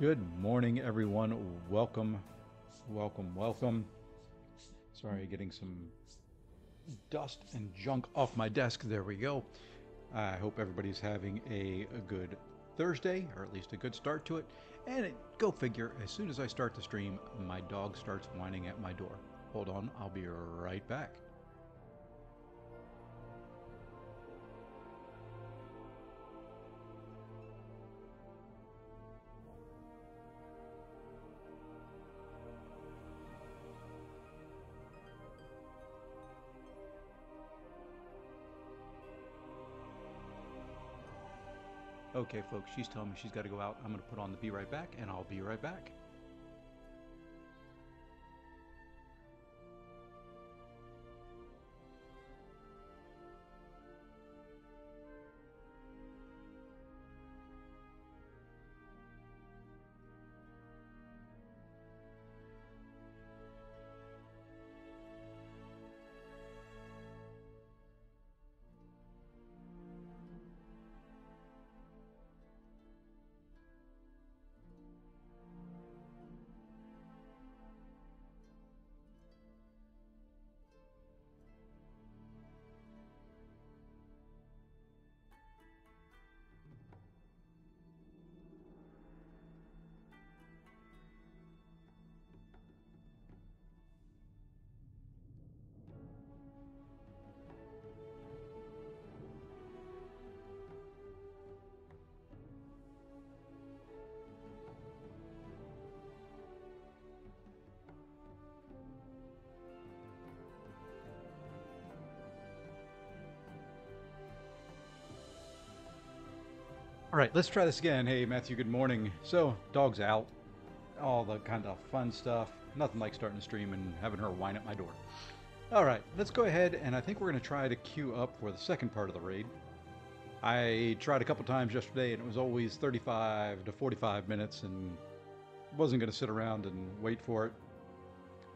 Good morning, everyone. Welcome, welcome, welcome. Sorry, getting some dust and junk off my desk. There we go. I hope everybody's having a, a good Thursday, or at least a good start to it. And it, go figure, as soon as I start the stream, my dog starts whining at my door. Hold on, I'll be right back. Okay, folks, she's telling me she's got to go out. I'm going to put on the Be Right Back, and I'll be right back. All right, let's try this again. Hey, Matthew, good morning. So, dog's out. All the kind of fun stuff. Nothing like starting a stream and having her whine at my door. All right, let's go ahead and I think we're going to try to queue up for the second part of the raid. I tried a couple times yesterday and it was always 35 to 45 minutes and wasn't going to sit around and wait for it.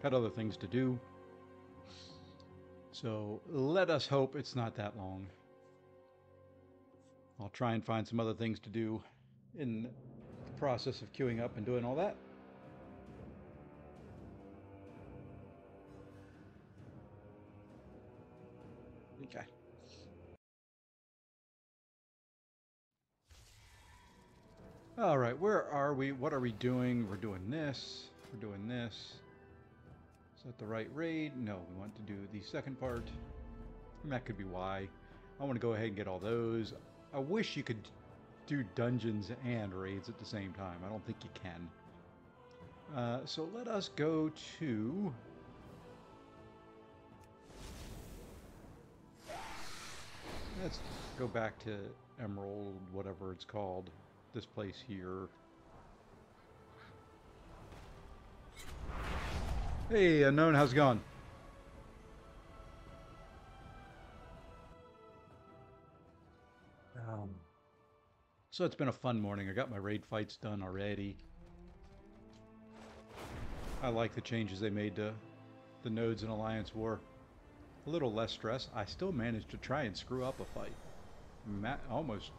Had other things to do. So let us hope it's not that long. I'll try and find some other things to do in the process of queuing up and doing all that. Okay. All right, where are we? What are we doing? We're doing this. We're doing this. Is that the right raid? No, we want to do the second part. And that could be why. I want to go ahead and get all those. I wish you could do dungeons and raids at the same time. I don't think you can. Uh, so let us go to... Let's go back to Emerald, whatever it's called. This place here. Hey, Unknown, how's it going? Um, so it's been a fun morning. I got my raid fights done already. I like the changes they made to the nodes in Alliance War. A little less stress. I still managed to try and screw up a fight. Ma almost.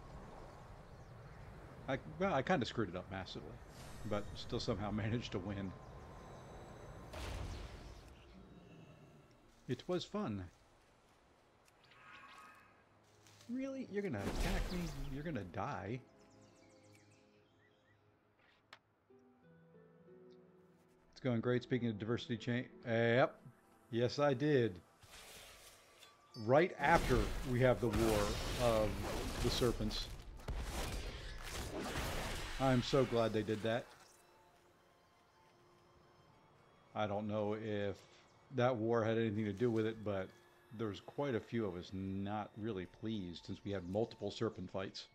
I, well, I kind of screwed it up massively, but still somehow managed to win. It was fun. Really? You're gonna attack me? You're gonna die. It's going great. Speaking of diversity chain. Yep. Yes, I did. Right after we have the war of the serpents. I'm so glad they did that. I don't know if that war had anything to do with it, but there's quite a few of us not really pleased since we had multiple serpent fights.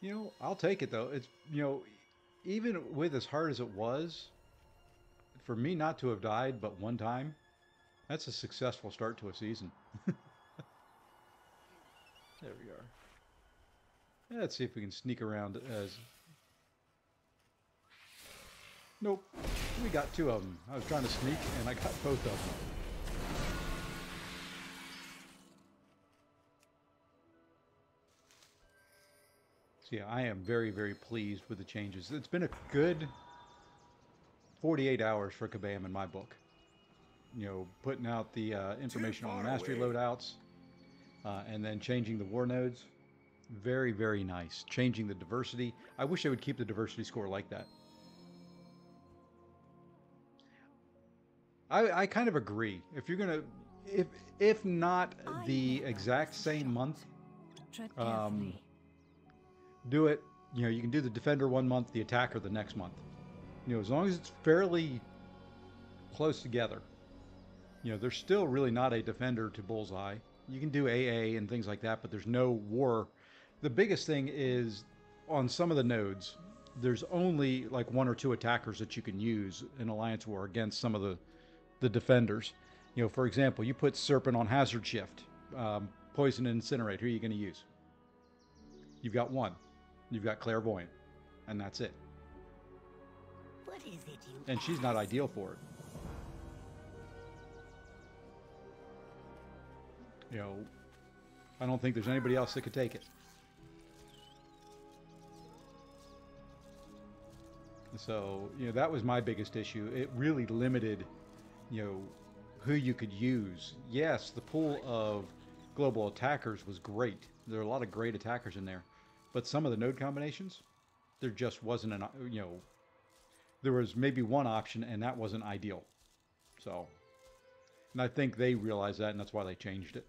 You know, I'll take it though. It's, you know, even with as hard as it was, for me not to have died but one time, that's a successful start to a season. there we are. Let's see if we can sneak around as Nope. We got two of them. I was trying to sneak, and I got both of them. So yeah, I am very, very pleased with the changes. It's been a good 48 hours for Kabam in my book. You know, putting out the uh, information on the mastery away. loadouts, uh, and then changing the war nodes. Very, very nice. Changing the diversity. I wish they would keep the diversity score like that. I, I kind of agree. If you're gonna, if if not the exact same month, Um, do it. You know, you can do the defender one month, the attacker the next month. You know, as long as it's fairly close together. You know, there's still really not a defender to bullseye. You can do AA and things like that, but there's no war. The biggest thing is on some of the nodes, there's only like one or two attackers that you can use in alliance war against some of the the defenders. You know, for example, you put Serpent on Hazard Shift, um, Poison and Incinerate. Who are you going to use? You've got one. You've got Clairvoyant, and that's it. What is it you And she's not ideal for it. You know, I don't think there's anybody else that could take it. So, you know, that was my biggest issue. It really limited, you know, who you could use. Yes, the pool of global attackers was great. There are a lot of great attackers in there. But some of the node combinations, there just wasn't an, you know, there was maybe one option and that wasn't ideal. So, and I think they realized that and that's why they changed it.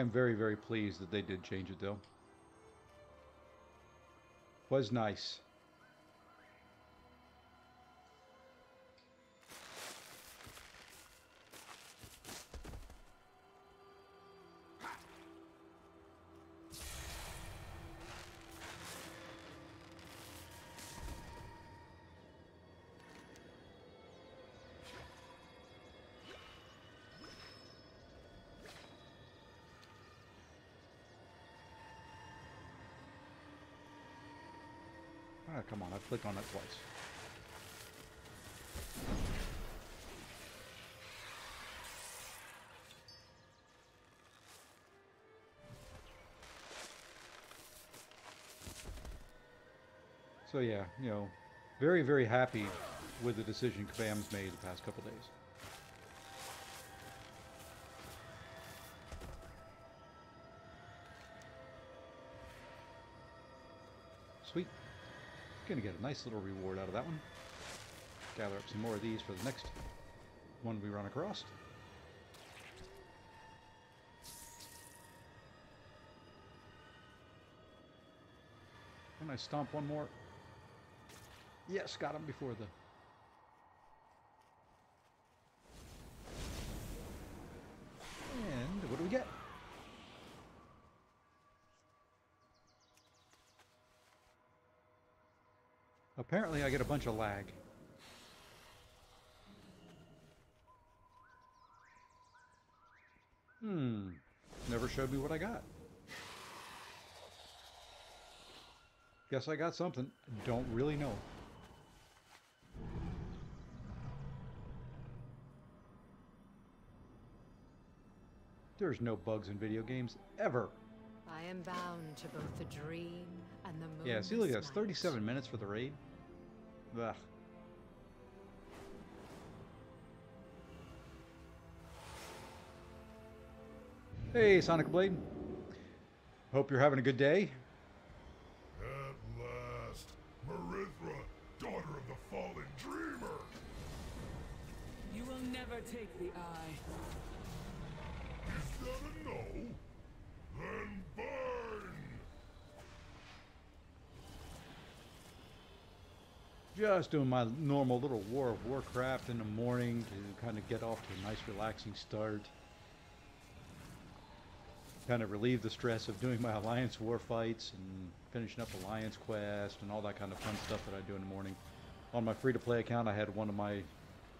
Am very, very pleased that they did change it though. Was nice. On, it twice. So yeah, you know, very, very happy with the decision Kabam's made the past couple days. Sweet. Gonna get a nice little reward out of that one. Gather up some more of these for the next one we run across. Can I stomp one more? Yes, got him before the... And what do we get? Apparently I get a bunch of lag. Hmm. Never showed me what I got. Guess I got something. Don't really know. There's no bugs in video games ever. I am bound to both the dream and the moon. Yeah, see, look at this. 37 minutes for the raid. Ugh. Hey, Sonic Blade. Hope you're having a good day. At last, Merithra, daughter of the fallen dreamer. You will never take the eye. Is that a no? Then Just doing my normal little War of Warcraft in the morning to kind of get off to a nice relaxing start. Kind of relieve the stress of doing my Alliance war fights and finishing up Alliance quest and all that kind of fun stuff that I do in the morning. On my free-to-play account, I had one of my,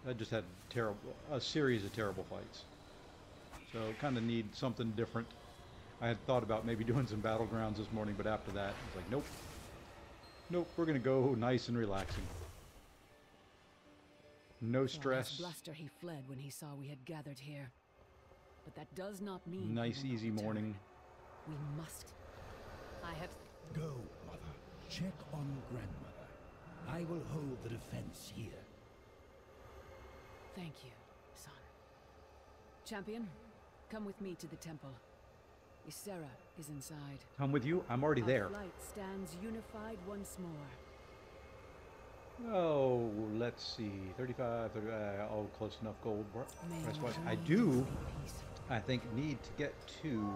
I just had terrible, a series of terrible fights. So kind of need something different. I had thought about maybe doing some battlegrounds this morning, but after that, I was like, nope. Nope, we're gonna go nice and relaxing. No oh, Well, stress. bluster he fled when he saw we had gathered here. But that does not mean Nice, easy morning. We must. I have Go, mother. Check on grandmother. I will hold the defense here. Thank you, son. Champion, come with me to the temple. Ysera is inside. Come with you. I'm already Our there. Light stands unified once more. Oh, let's see. 35, 30, uh, oh, close enough gold. I do. I think, need to get to.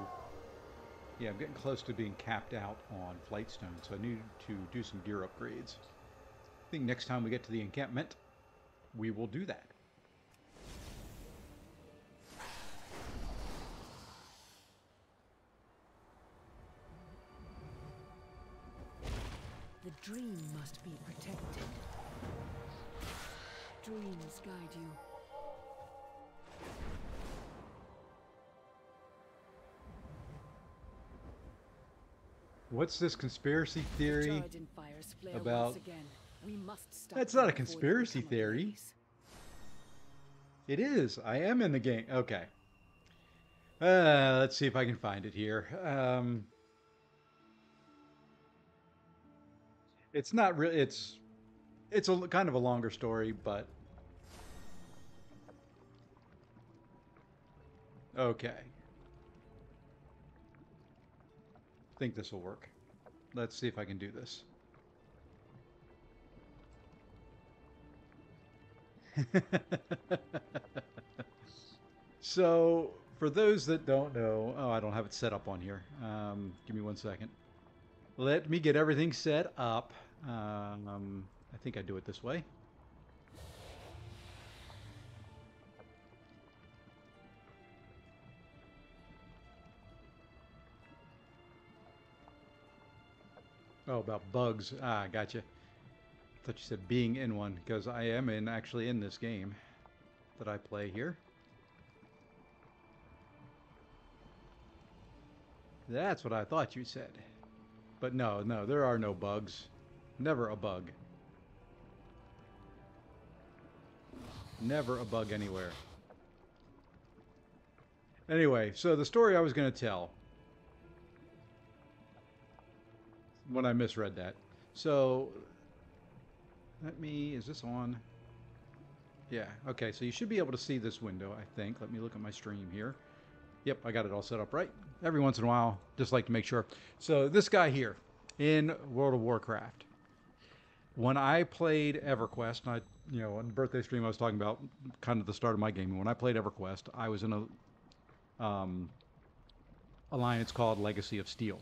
Yeah, I'm getting close to being capped out on Flightstone, so I need to do some gear upgrades. I think next time we get to the encampment, we will do that. The dream must be protected. Dreams guide you. What's this conspiracy theory? Charge fires flare about- once again. We must stop That's not a conspiracy theory. It is. I am in the game. Okay. Uh, let's see if I can find it here. Um, it's not really. It's it's a kind of a longer story, but okay. I think this will work. Let's see if I can do this. so, for those that don't know, oh, I don't have it set up on here. Um, give me one second. Let me get everything set up. Um, I think I do it this way. Oh, about bugs. Ah, gotcha. thought you said being in one, because I am in actually in this game that I play here. That's what I thought you said. But no, no, there are no bugs. Never a bug. Never a bug anywhere. Anyway, so the story I was going to tell when I misread that. So let me, is this on? Yeah, okay, so you should be able to see this window, I think. Let me look at my stream here. Yep, I got it all set up right. Every once in a while, just like to make sure. So this guy here in World of Warcraft. When I played EverQuest, and I, you know, on the birthday stream I was talking about kind of the start of my gaming. When I played EverQuest, I was in a um, alliance called Legacy of Steel.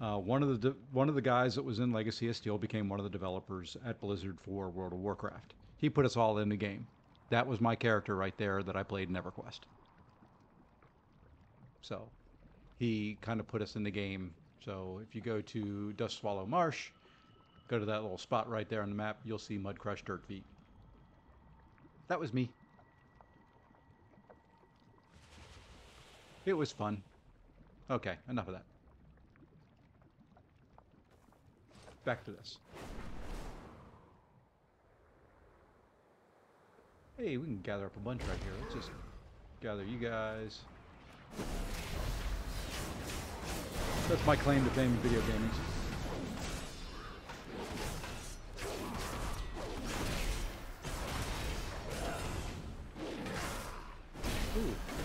Uh, one of the one of the guys that was in Legacy of Steel became one of the developers at Blizzard for World of Warcraft. He put us all in the game. That was my character right there that I played in EverQuest. So, he kind of put us in the game. So if you go to Dustwallow Marsh, go to that little spot right there on the map, you'll see Mudcrush Durtfeet. That was me. It was fun. Okay, enough of that. Back to this. Hey, we can gather up a bunch right here. Let's just gather you guys. That's my claim to fame in video gaming.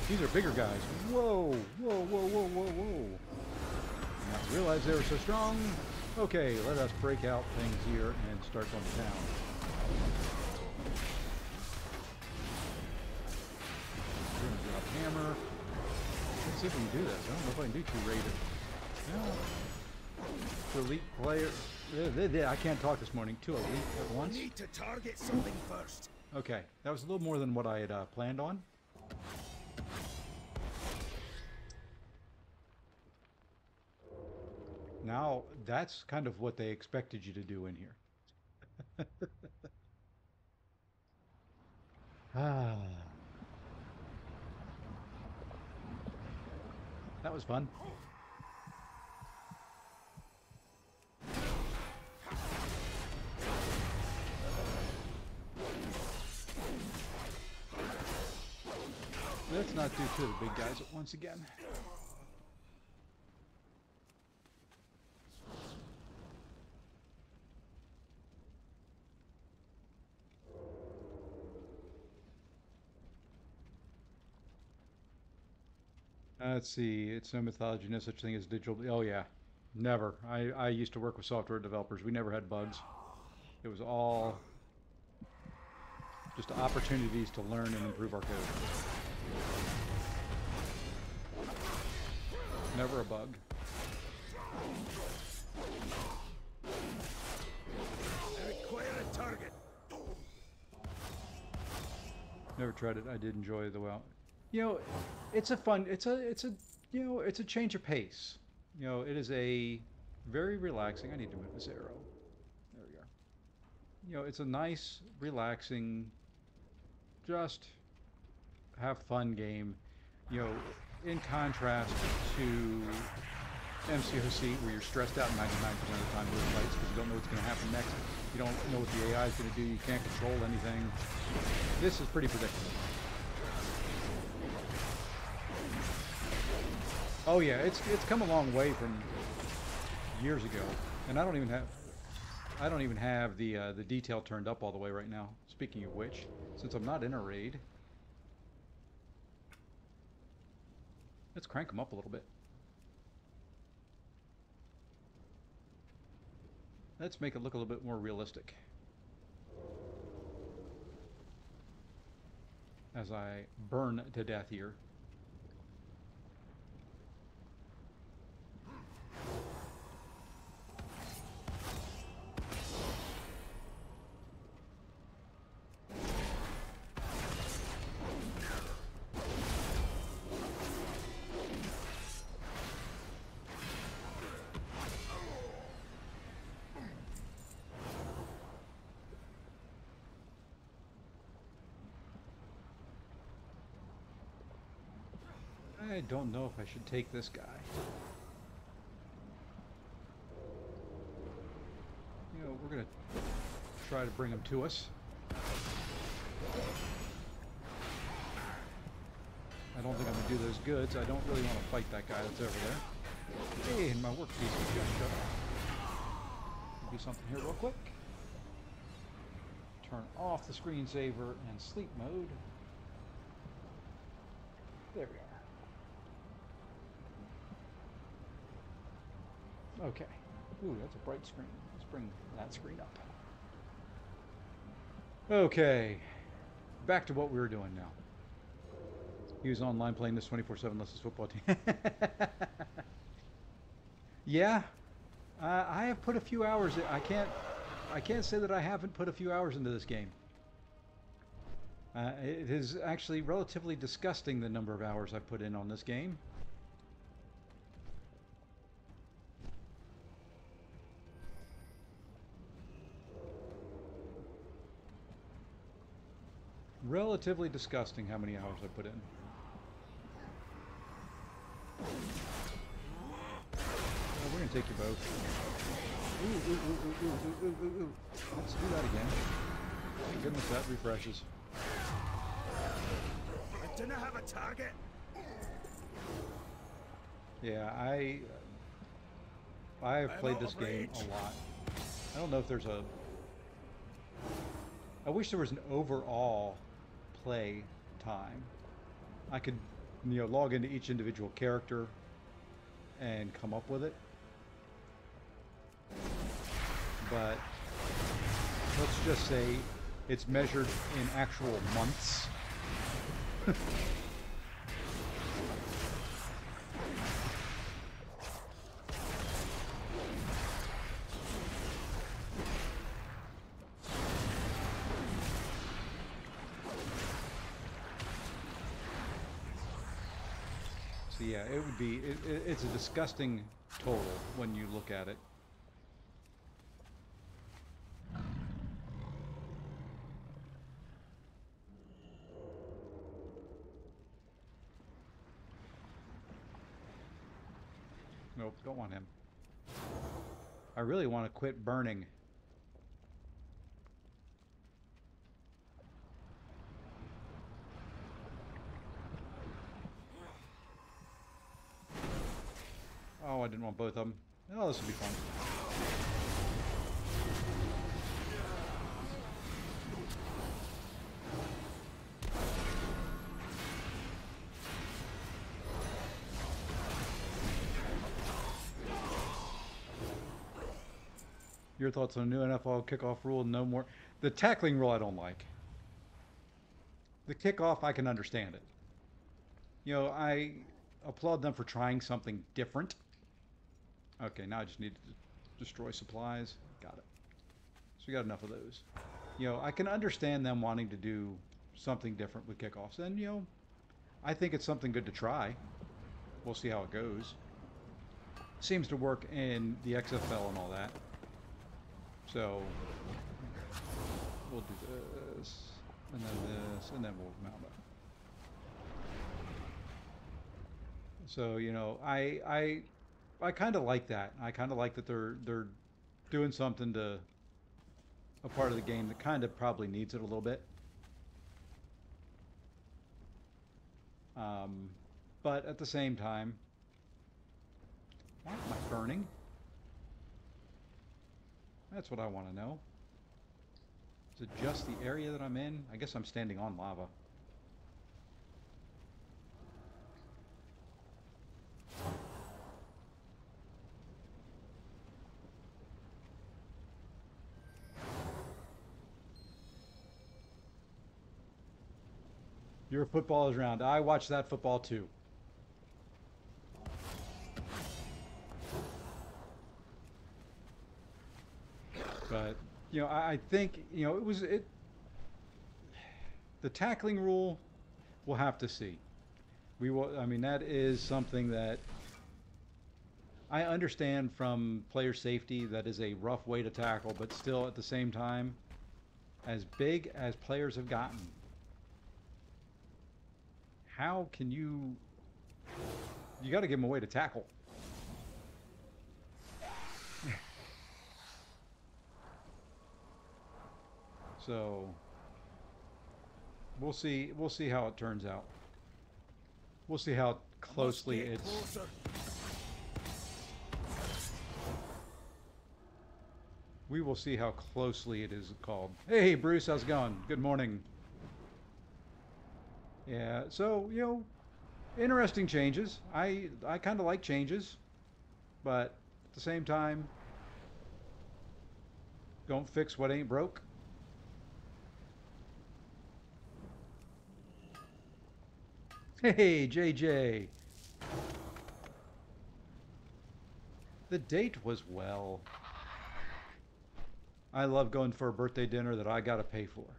These are bigger guys. Whoa, whoa, whoa, whoa, whoa, whoa. Not realize they were so strong. Okay, let us break out things here and start going to town. We're gonna drop hammer. Let's see if we can do this. I don't know if I can do two rated. No. Two elite player. I can't talk this morning. Two elite at once. Need to target something first. Okay, that was a little more than what I had uh, planned on. now that's kind of what they expected you to do in here. ah. That was fun. Let's not do two big guys at once again. Let's see. It's no mythology, no such thing as digital. Oh yeah, never. I I used to work with software developers. We never had bugs. It was all just opportunities to learn and improve our code. Never a bug. Never tried it. I did enjoy the well. You know, it's a fun. It's a. It's a. You know, it's a change of pace. You know, it is a very relaxing. I need to move this arrow. There we go. You know, it's a nice, relaxing, just have fun game. You know, in contrast to MCOC, where you're stressed out 99% of the time doing fights because you don't know what's going to happen next. You don't know what the AI is going to do. You can't control anything. This is pretty predictable. Oh yeah, it's it's come a long way from years ago, and I don't even have I don't even have the uh, the detail turned up all the way right now. Speaking of which, since I'm not in a raid, let's crank them up a little bit. Let's make it look a little bit more realistic. As I burn to death here. I don't know if I should take this guy. You know, we're gonna try to bring him to us. I don't think I'm gonna do those goods. I don't really want to fight that guy that's over there. Hey, and my workpiece is just shut. Do something here real quick. Turn off the screensaver and sleep mode. There we are. Okay. Ooh, that's a bright screen. Let's bring that screen up. Okay. Back to what we were doing now. He was online playing this 24-7 Leslie's football team. yeah. Uh, I have put a few hours... I can't... I can't say that I haven't put a few hours into this game. Uh, it is actually relatively disgusting the number of hours I've put in on this game. Relatively disgusting how many hours I put in. Oh, we're gonna take you both. Ooh, ooh, ooh. Let's do that again. Thank goodness that refreshes. I didn't have a target. Yeah, I I have played this game a lot. I don't know if there's a. I wish there was an overall play time. I could, you know, log into each individual character and come up with it. But let's just say it's measured in actual months. be. It, it's a disgusting total when you look at it. Nope, don't want him. I really want to quit burning. Oh, I didn't want both of them. Oh, this will be fun. Your thoughts on the new NFL kickoff rule? No more. The tackling rule I don't like. The kickoff, I can understand it. You know, I applaud them for trying something different. Okay, now I just need to destroy supplies. Got it. So we got enough of those. You know, I can understand them wanting to do something different with kickoffs. And, you know, I think it's something good to try. We'll see how it goes. Seems to work in the XFL and all that. So we'll do this, and then this, and then we'll mount up. So you know, I I I kind of like that. I kind of like that they're they're doing something to a part of the game that kind of probably needs it a little bit. Um, but at the same time, why am I burning? That's what I want to know. Is it just the area that I'm in? I guess I'm standing on lava. Your football is round. I watch that football too. But you know, I, I think you know it was it. The tackling rule, we'll have to see. We will. I mean, that is something that I understand from player safety. That is a rough way to tackle, but still, at the same time, as big as players have gotten, how can you? You got to give him a way to tackle. So we'll see. We'll see how it turns out. We'll see how closely it's. We will see how closely it is called. Hey, Bruce, how's it going? Good morning. Yeah, so you know, interesting changes. I I kind of like changes, but at the same time, don't fix what ain't broke. Hey, JJ. The date was well. I love going for a birthday dinner that I gotta pay for.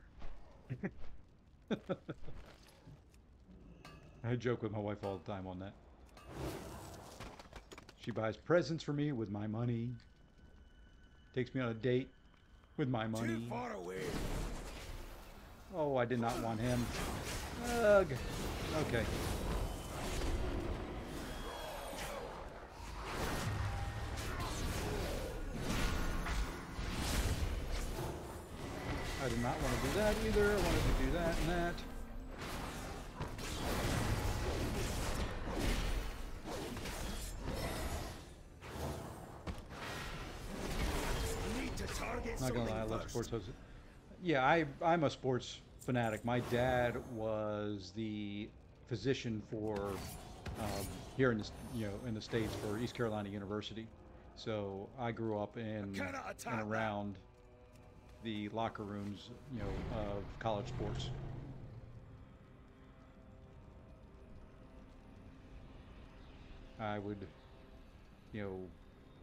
I joke with my wife all the time on that. She buys presents for me with my money. Takes me on a date with my money. Too far away. Oh, I did not want him. Ugh. Okay. I did not want to do that either. I wanted to do that and that. Not gonna lie, I love first. sports. hosting. Yeah, I I'm a sports fanatic. My dad was the physician for um, here in the you know in the states for East Carolina University. So I grew up in and around the locker rooms, you know, of college sports. I would, you know,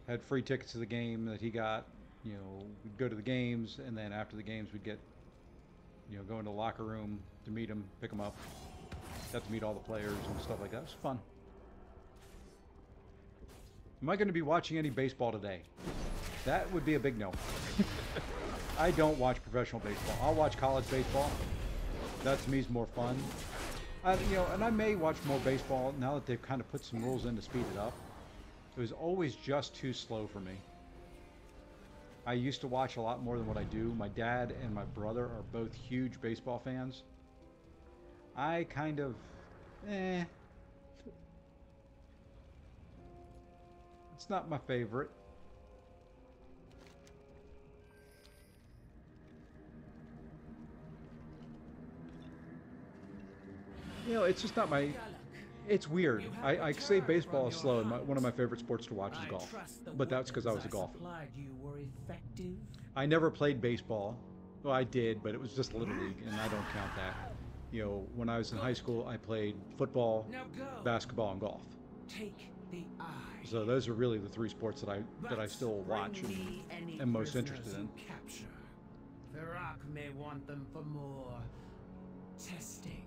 had free tickets to the game that he got. You know, we'd go to the games, and then after the games, we'd get, you know, go into the locker room to meet them, pick them up. Got to meet all the players and stuff like that. It was fun. Am I going to be watching any baseball today? That would be a big no. I don't watch professional baseball. I'll watch college baseball. That to me is more fun. I, you know, and I may watch more baseball now that they've kind of put some rules in to speed it up. It was always just too slow for me. I used to watch a lot more than what I do. My dad and my brother are both huge baseball fans. I kind of, eh. It's not my favorite. You know, it's just not my. It's weird. I, I say baseball is slow, and my, one of my favorite sports to watch is golf. But that's because I was a golfer. you were effective. I never played baseball. Well, I did, but it was just a little league, and I don't count that. You know, when I was in high school, I played football, basketball, and golf. Take the eye. So those are really the three sports that I that I still watch and am most interested in. Capture. Farak may want them for more testing.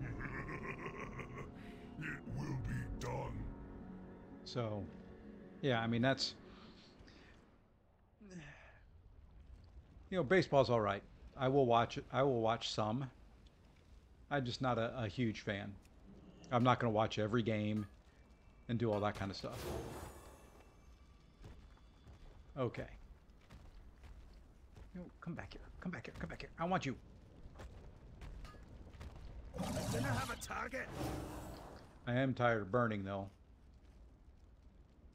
It will be done. So, yeah, I mean that's you know baseball's all right. I will watch it. I will watch some. I'm just not a, a huge fan. I'm not going to watch every game and do all that kind of stuff. Okay. You know, come back here. Come back here. Come back here. I want you. Gonna have a target. I am tired of burning though.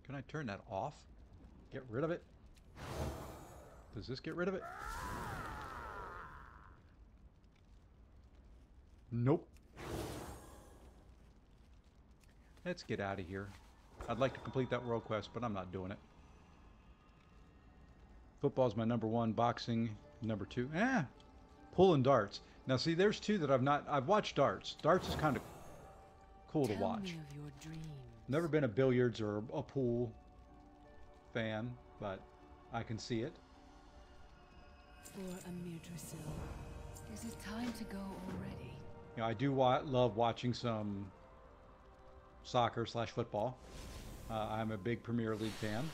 Can I turn that off? Get rid of it? Does this get rid of it? Nope. Let's get out of here. I'd like to complete that world quest, but I'm not doing it. Football's my number one, boxing number two. Eh, pulling darts. Now see, there's two that I've not. I've watched darts. Darts is kind of cool to watch. me of your dreams. Never been a billiards or a pool fan, but I can see it. For Amirdrassil, is it time to go already? You know, I do wa- love watching some soccer slash football. Uh, I'm a big Premier League fan.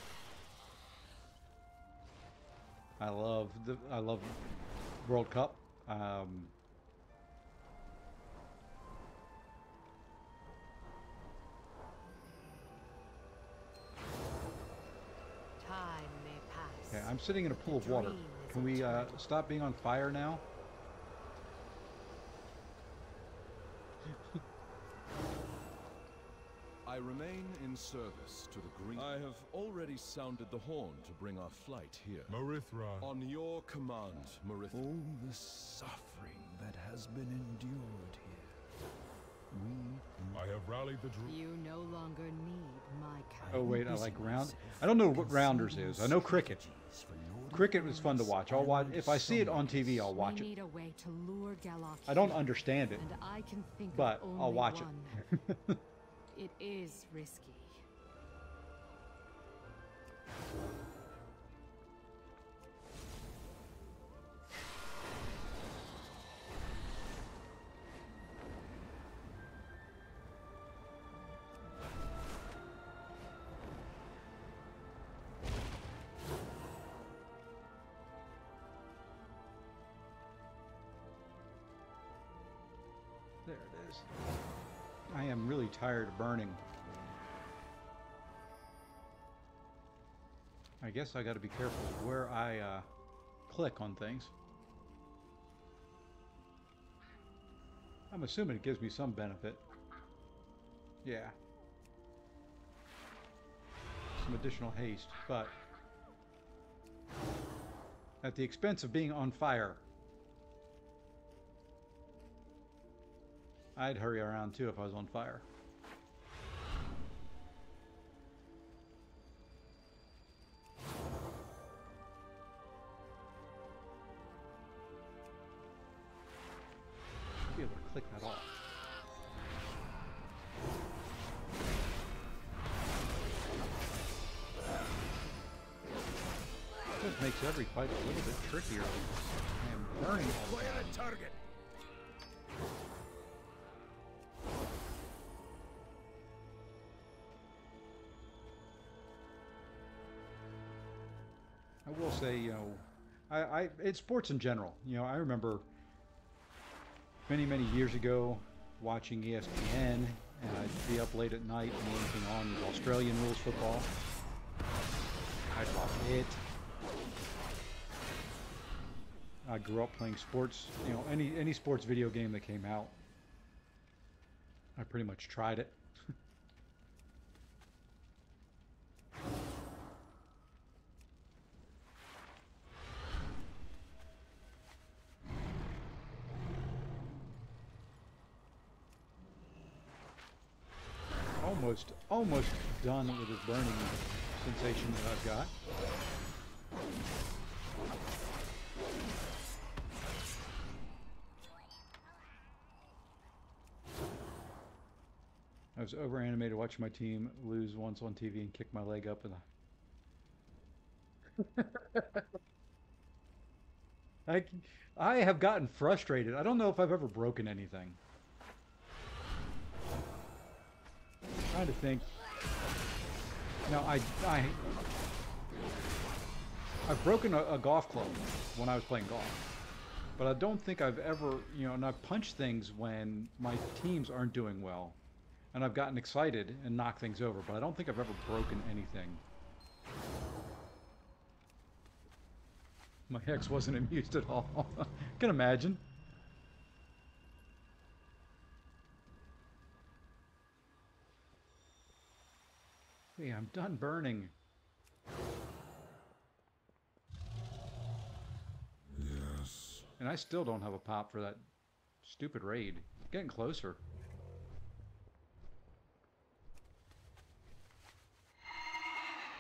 I love the I love World Cup. Um, okay, I'm sitting in a pool of water. Can we uh, stop being on fire now? I remain in service to the Green. I have already sounded the horn to bring our flight here. Merithra. On your command, Marith. All the suffering that has been endured here. We I have rallied the dr- You no longer need my kind. Oh wait, I like round. I don't know what rounders is. I know cricket. Cricket was fun to watch. I'll watch if I see it on TV. I'll watch it. need a way to lure Galak. I don't understand it. And I can think but I'll watch it. It is risky. Tired of burning. I guess I got to be careful where I uh, click on things. I'm assuming it gives me some benefit. Yeah. Some additional haste, but at the expense of being on fire. I'd hurry around too if I was on fire. Be able to click that off. Just makes every fight a little bit trickier. I am burning all the time. target. I will say, you know, I, I it's sports in general. You know, I remember many many years ago watching ESPN and I'd be up late at night and anything on Australian rules football. I'd watch it. I grew up playing sports, you know, any any sports video game that came out. I pretty much tried it. Almost done with this burning sensation that I've got. I was over animated watching my team lose once on TV and kick my leg up and I I I have gotten frustrated. I don't know if I've ever broken anything. Trying to think. No, I I I've broken a, a, golf club when I was playing golf, but I don't think I've ever you know and I've punched things when my teams aren't doing well, and I've gotten excited and knocked things over, but I don't think I've ever broken anything. My ex wasn't amused at all. Can imagine. Hey, I'm done burning. Yes. And I still don't have a pop for that stupid raid. Getting closer.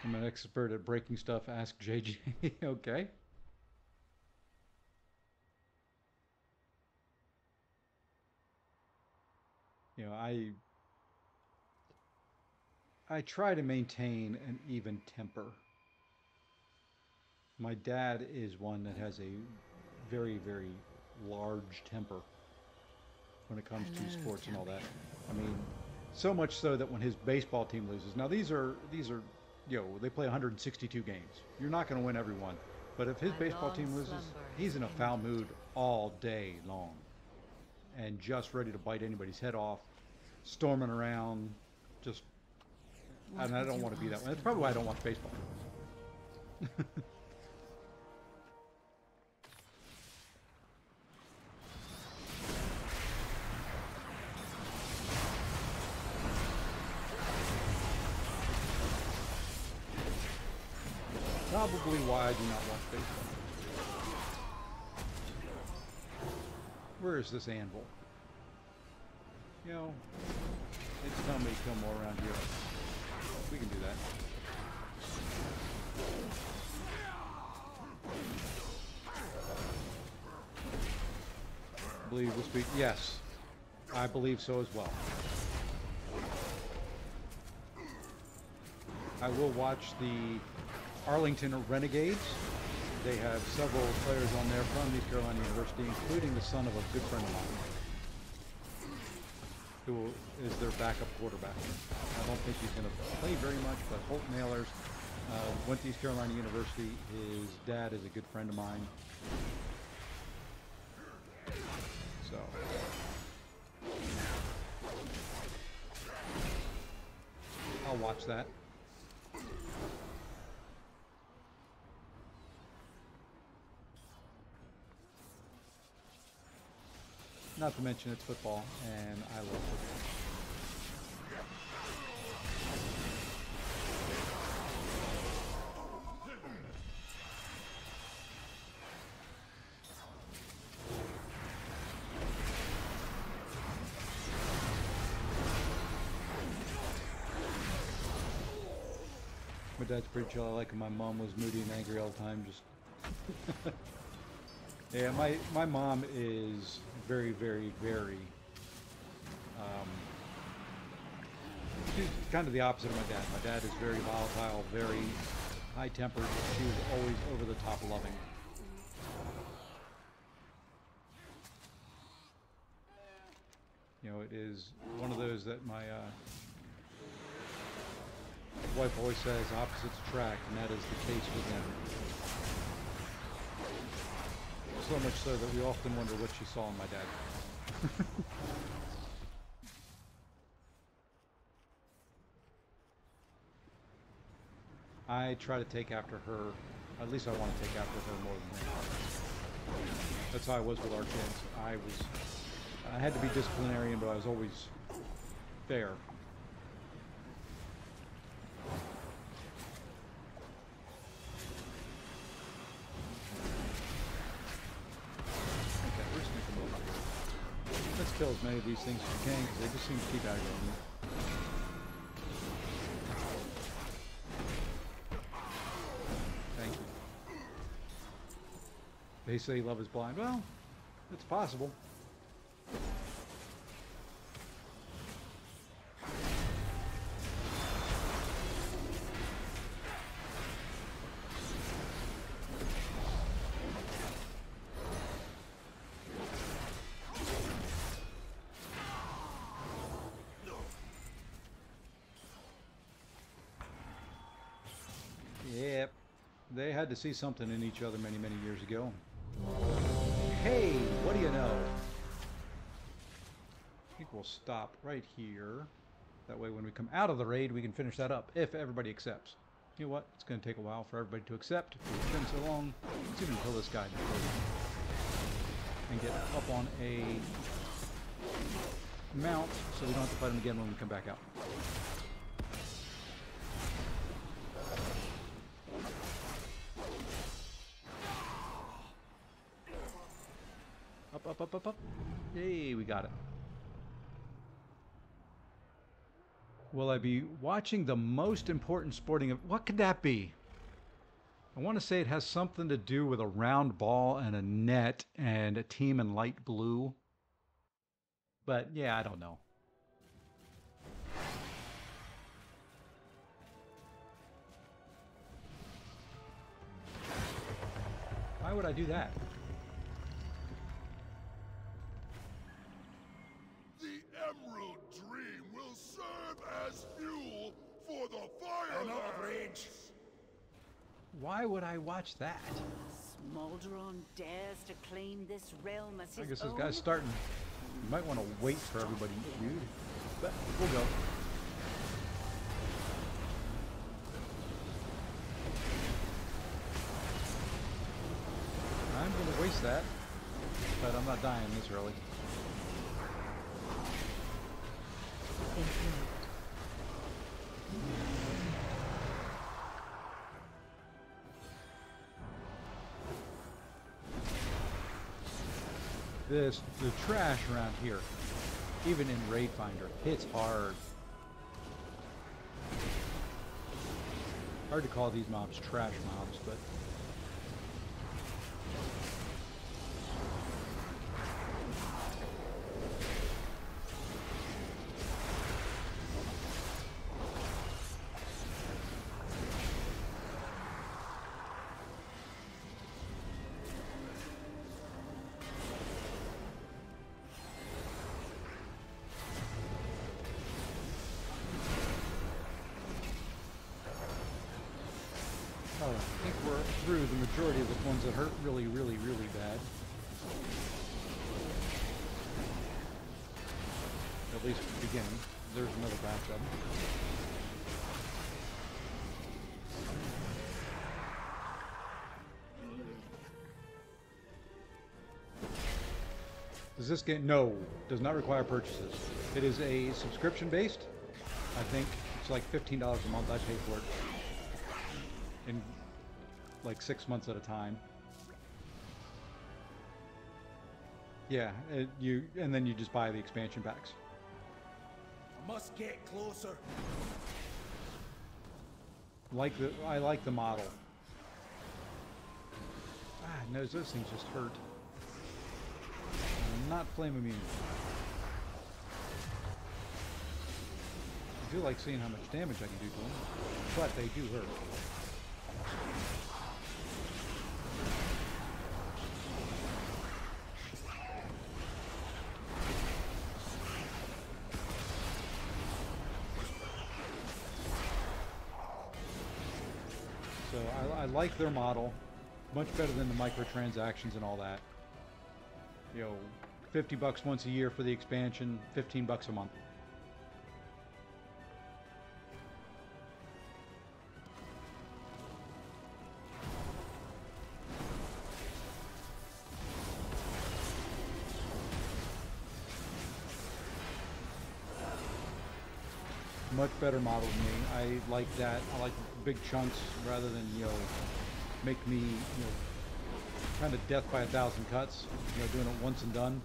I'm an expert at breaking stuff. Ask JJ. okay. You know, I I try to maintain an even temper. My dad is one that has a very, very large temper when it comes to sports and all that. I mean, so much so that when his baseball team loses, now these are these are, you know, they play 162 games. You're not going to win every one, but if his baseball team loses, he's in a foul mood all day long, and just ready to bite anybody's head off, storming around, just. And I don't want to be that way. That's probably why I don't watch baseball. Probably why I do not watch baseball. Where is this anvil? You know, it's telling to come more around here. We can do that. Believe this week? Yes, I believe so as well. I will watch the Arlington Renegades. They have several players on there from East Carolina University, including the son of a good friend of mine, who is their backup quarterback. I don't think he's going to play very much, but Holton Ahlers uh, went to East Carolina University. His dad is a good friend of mine. So. I'll watch that. Not to mention it's football, and I love football. My dad's pretty chill. I like him. My mom was moody and angry all the time. Just yeah, my my mom is very, very, very. Um, she's kind of the opposite of my dad. My dad is very volatile, very high tempered. She was always over the top loving. You know, it is one of those that my uh, wife always says opposites attract, and that is the case with them. So much so that we often wonder what she saw in my dad. I try to take after her, at least I want to take after her more than anything. That's how I was with our kids. I was, I had to be disciplinarian, but I was always fair. Kill as many of these things as we can, because they just seem to keep aggroing me. Thank you. They say love is blind. Well, it's possible. To see something in each other many, many years ago. Hey, what do you know? I think we'll stop right here. That way when we come out of the raid, we can finish that up, if everybody accepts. You know what? It's going to take a while for everybody to accept. It's been so long. Let's even kill this guy and get up on a mount so we don't have to fight him again when we come back out. Up, up, up, up. We got it. Will I be watching the most important sporting event? What could that be? I want to say it has something to do with a round ball and a net and a team in light blue. But yeah, I don't know. Why would I do that? The fire. outrage! Why would I watch that? Smolderon dares to claim this realm as his I guess this own. guy's starting. You might want to wait for everybody, dude. But we'll go. I'm going to waste that, but I'm not dying this early. This, the trash around here, even in Raid Finder, hits hard. Hard to call these mobs trash mobs, but Does this game? No, does not require purchases. It is a subscription based. I think it's like $15 a month. I pay for it in like six months at a time. Yeah, it, you and then you just buy the expansion packs. I must get closer. Like the I like the model. Ah, no, those things just hurt. I'm not flame immune. I do like seeing how much damage I can do to them, but they do hurt. So I, I like their model, much better than the microtransactions and all that you know, 50 bucks once a year for the expansion, 15 bucks a month. Much better model than me. I like that. I like big chunks rather than, you know, make me, you know, kind of death by a thousand cuts. You know, doing it once and done.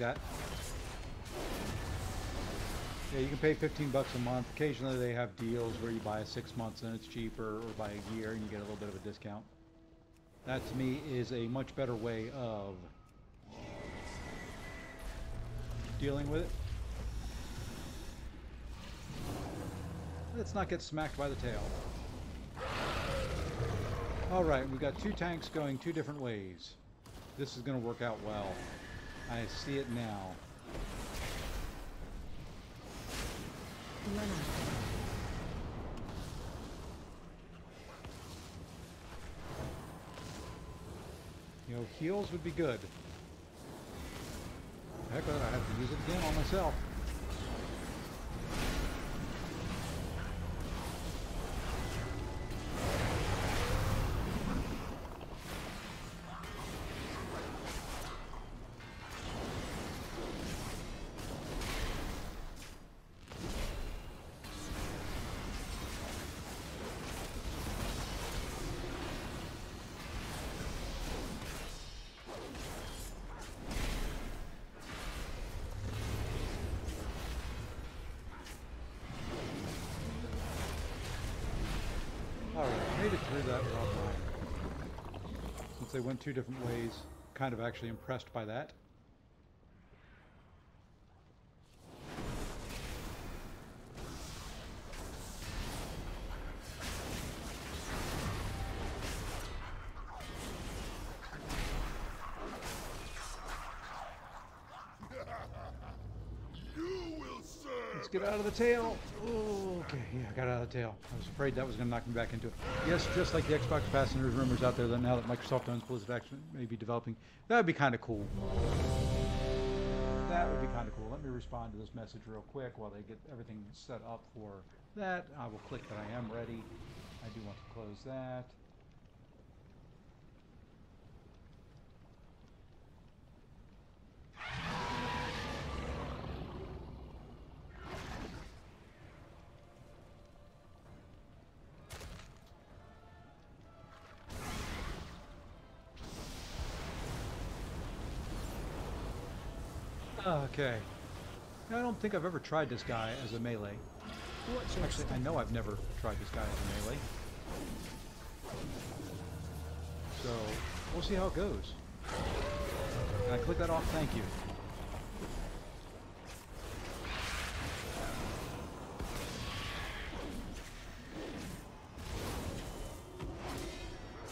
Like that. Yeah, you can pay 15 bucks a month. Occasionally they have deals where you buy a six months and it's cheaper, or buy a year and you get a little bit of a discount. That to me is a much better way of dealing with it. Let's not get smacked by the tail. Alright, we've got two tanks going two different ways. This is going to work out well. I see it now. You know, heals would be good. Heck, I have to use it again on myself. Made it through that rock line. Since they went two different ways, kind of actually impressed by that. You will serve Let's get out of the tail. Oh, okay, yeah, I got out of the tail. I was afraid that was going to knock me back into it. Yes, just like the Xbox passengers, rumors out there that now that Microsoft owns Blizzard Action may be developing. That would be kind of cool. That would be kind of cool. Let me respond to this message real quick while they get everything set up for that. I will click that I am ready. I do want to close that. Okay. I don't think I've ever tried this guy as a melee. Actually, I know I've never tried this guy as a melee. So, we'll see how it goes. Can I click that off? Thank you.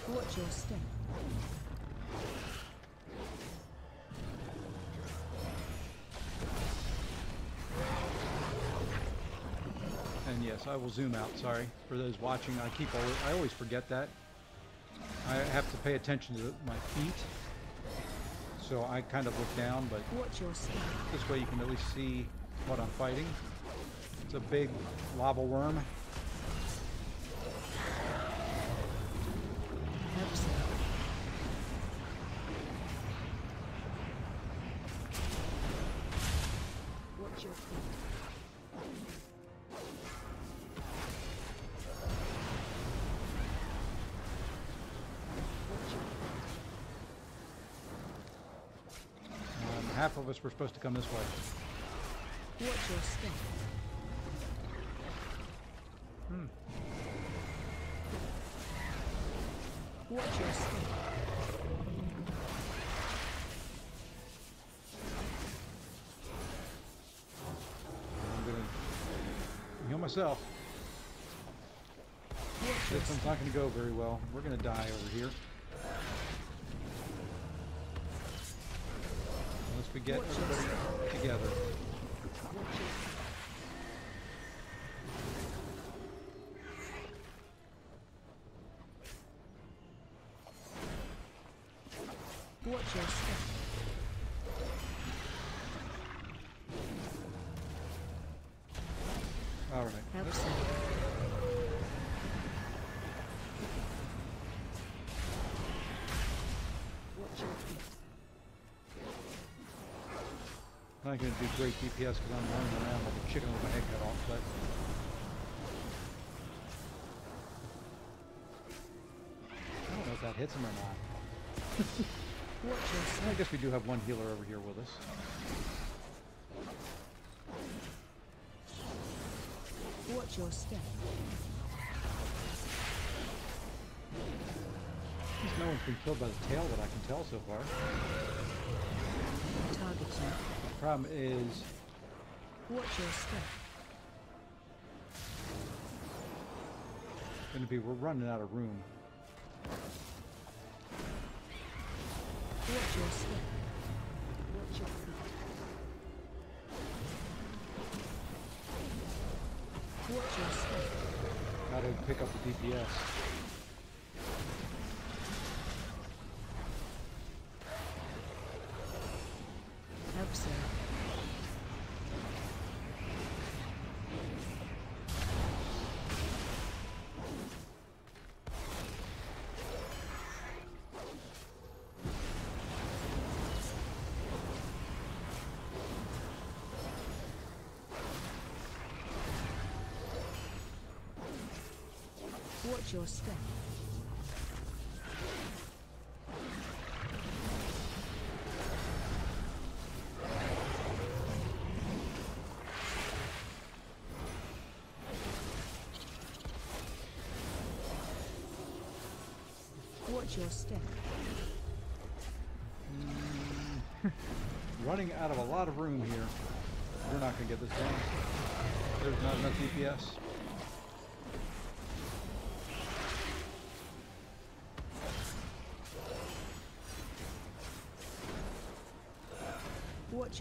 Watch your step. Yes, I will zoom out. Sorry for those watching. I keep always, I always forget that. I have to pay attention to my feet. So I kind of look down, but this way you can at least see what I'm fighting. It's a big lava worm. Us were supposed to come this way. Watch your step. Hmm. Watch your step. I'm gonna heal myself. This one's not gonna go very well. We're gonna die over here. Get I'm not going to do great DPS because I'm running around like a chicken with my head cut off, but. I don't know if that hits him or not. I guess we do have one healer over here with us. Watch your step. At least no one's been killed by the tail that I can tell so far. Target problem is, Watch your step. going to be we're running out of room. Watch your step. Watch your feet. Watch your step. Got to pick up the DPS. Watch your step. Watch your step. Hmm. Running out of a lot of room here. We're not going to get this done. There's not enough DPS.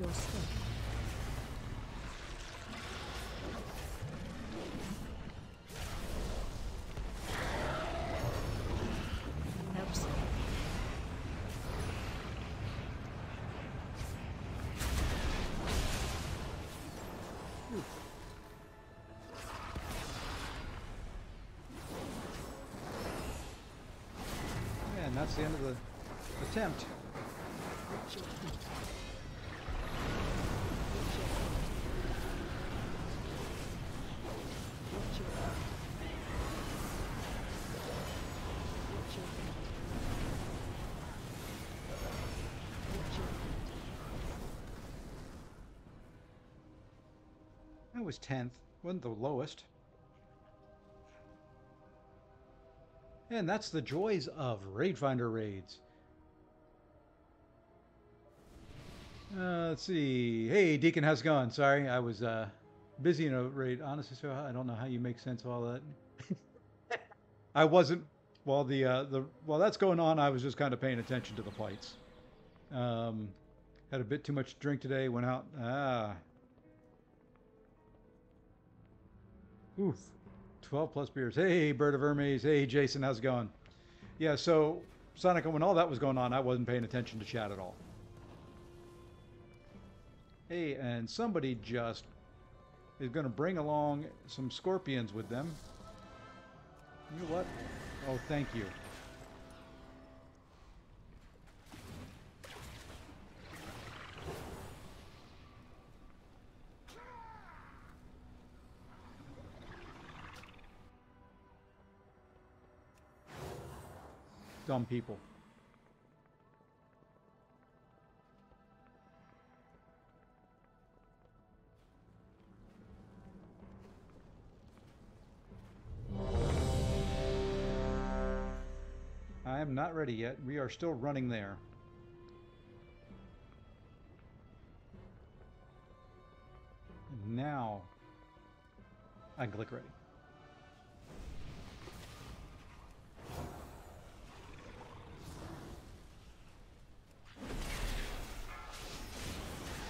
Your. Yeah, and that's the end of the attempt. Was 10th. Wasn't the lowest. And that's the joys of Raid Finder raids. Uh, let's see. Hey, Deacon, how's it going? Sorry, I was uh, busy in a raid. Honestly, so I don't know how you make sense of all that. I wasn't. While the uh, the while that's going on, I was just kind of paying attention to the fights. Um, had a bit too much to drink today. Went out. Ah, Oof. 12 plus beers. Hey, Bird of Hermes. Hey, Jason, how's it going? Yeah, so, Sonic, when all that was going on, I wasn't paying attention to chat at all. Hey, and somebody just is going to bring along some scorpions with them. You know what? Oh, thank you. Dumb people. I am not ready yet. We are still running there. Now I click ready.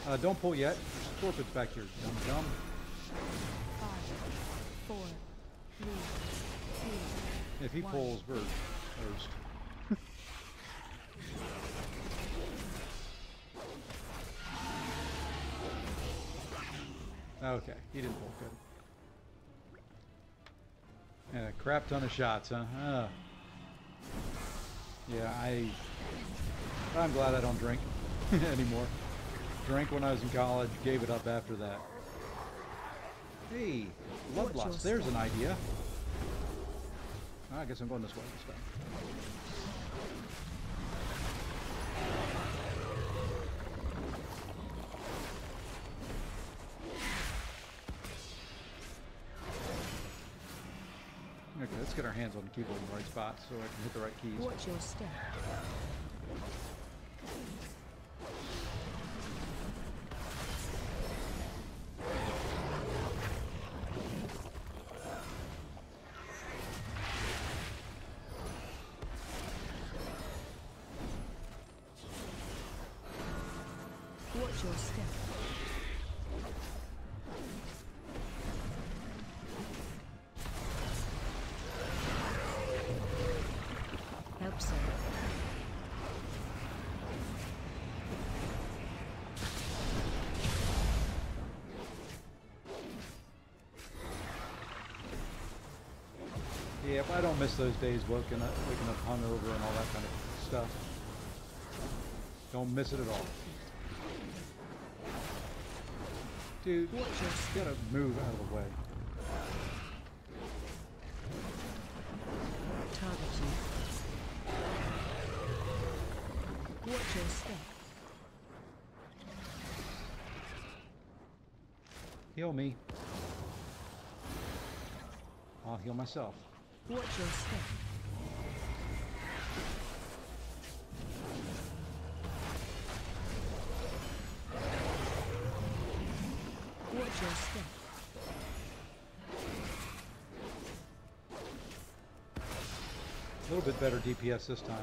Uh, don't pull yet. Scorpion's back here, dumb dumb. Five, four, three, two, If he One. pulls first, first. okay, he didn't pull. Good. And a crap ton of shots, huh? Uh, yeah, I. I'm glad I don't drink anymore. Drank when I was in college, gave it up after that. Hey, love lost. There's an idea. I guess I'm going this way this time. Okay, let's get our hands on the keyboard in the right spot so I can hit the right keys. Watch your step. Miss those days waking up, waking up hungover and all that kind of stuff. Don't miss it at all. Dude, you gotta move out of the way. Targeting. Watch your step. Heal me. I'll heal myself. Watch your step. Watch your step. A little bit better DPS this time.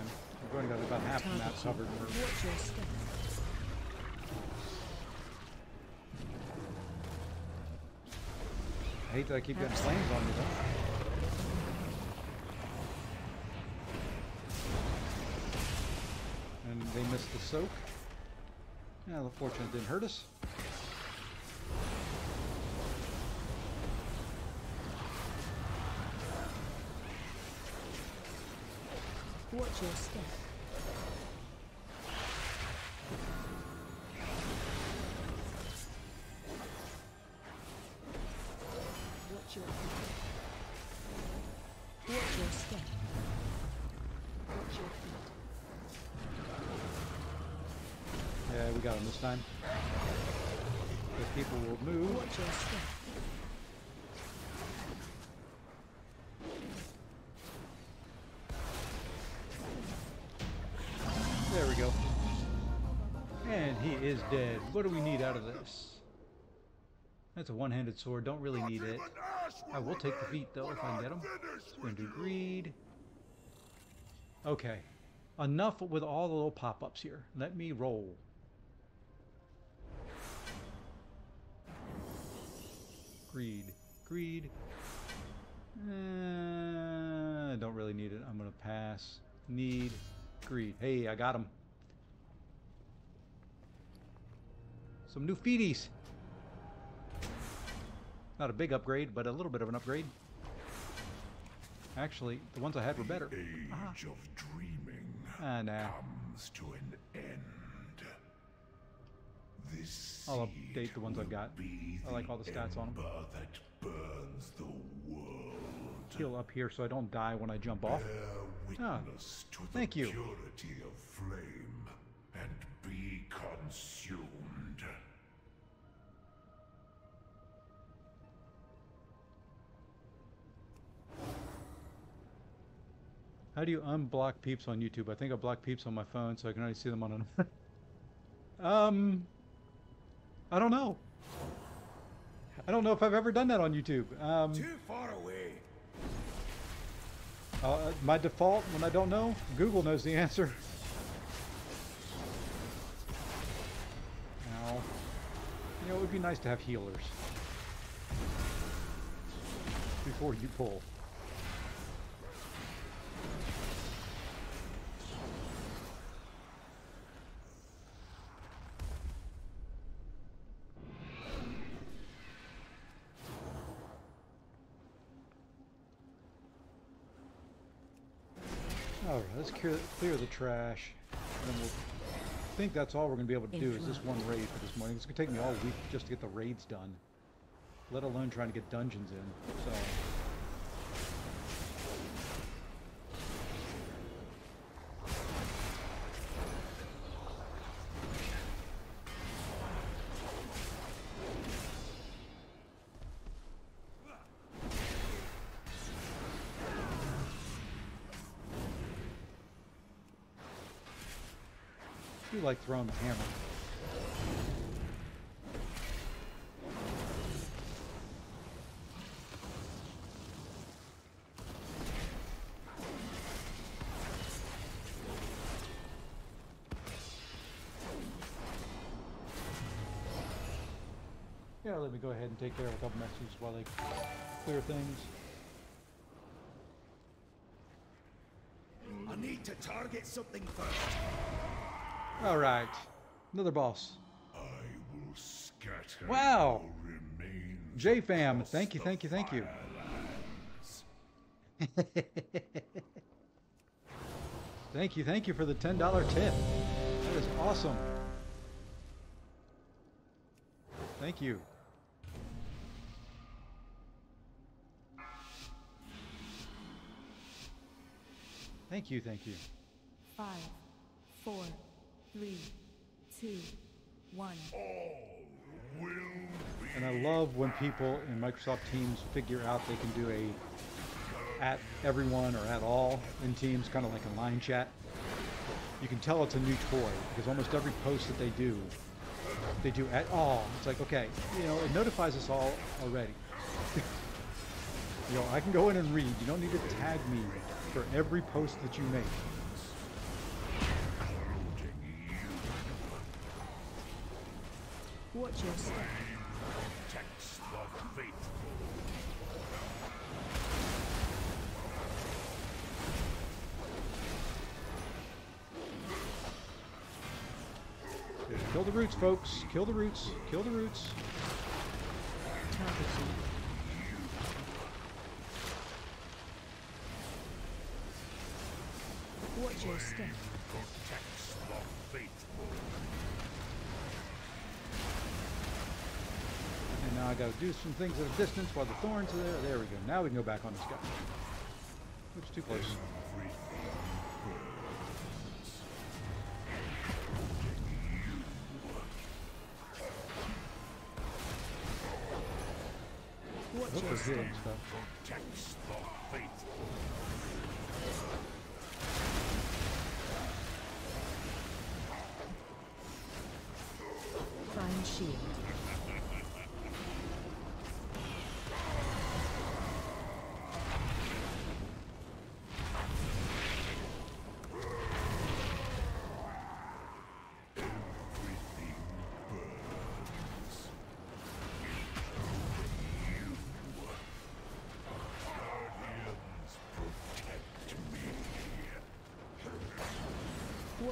We've only got about half the map covered. Watch your step. I hate that I keep getting flames on me though. They missed the soak. Yeah, the fortunate didn't hurt us. Watch your step. Dead. What do we need out of this? That's a one-handed sword. Don't really need it. I will take the feet though if I can get them. Do greed. Okay. Enough with all the little pop-ups here. Let me roll. Greed. Greed. Uh, don't really need it. I'm going to pass. Need. Greed. Hey, I got him. Some new feeties. Not a big upgrade, but a little bit of an upgrade. Actually, the ones I had were better. Age of dreaming Ah, nah. comes to an end. This I'll update the ones I've got. I like all the stats on 'em. ember That burns the world. Heal up here so I don't die when I jump off. Ah, the thank you. purity of flame and be consumed. How do you unblock peeps on YouTube? I think I block peeps on my phone so I can only see them on an. um. I don't know. I don't know if I've ever done that on YouTube. Um, Too far away. uh, my default when I don't know, Google knows the answer. Ow. You know, it would be nice to have healers before you pull. Clear, clear the trash. And we'll I think that's all we're going to be able to do is this one raid for this morning. It's going to take me all week just to get the raids done. Let alone trying to get dungeons in. So... do like throwing the hammer. Yeah, let me go ahead and take care of a couple messages while they clear things. I need to target something first. All right, another boss. I will scatter Wow. your remains JFam, thank you, thank you, thank you. thank you, thank you for the $10 tip. That is awesome. Thank you. Thank you, thank you. Five, four, three, two, one. And I love when people in Microsoft Teams figure out they can do a at everyone or at all in Teams, kind of like a line chat. You can tell it's a new toy because almost every post that they do, they do at all. It's like, okay, you know, it notifies us all already. you know, I can go in and read. You don't need to tag me for every post that you make. Watch protects the faithful. Kill the roots, folks. Kill the roots. Kill the roots. Watch your step. Gotta do some things at a distance while the thorns are there. There we go. Now we can go back on this guy. Which too close. Hope your we're step. healing stuff.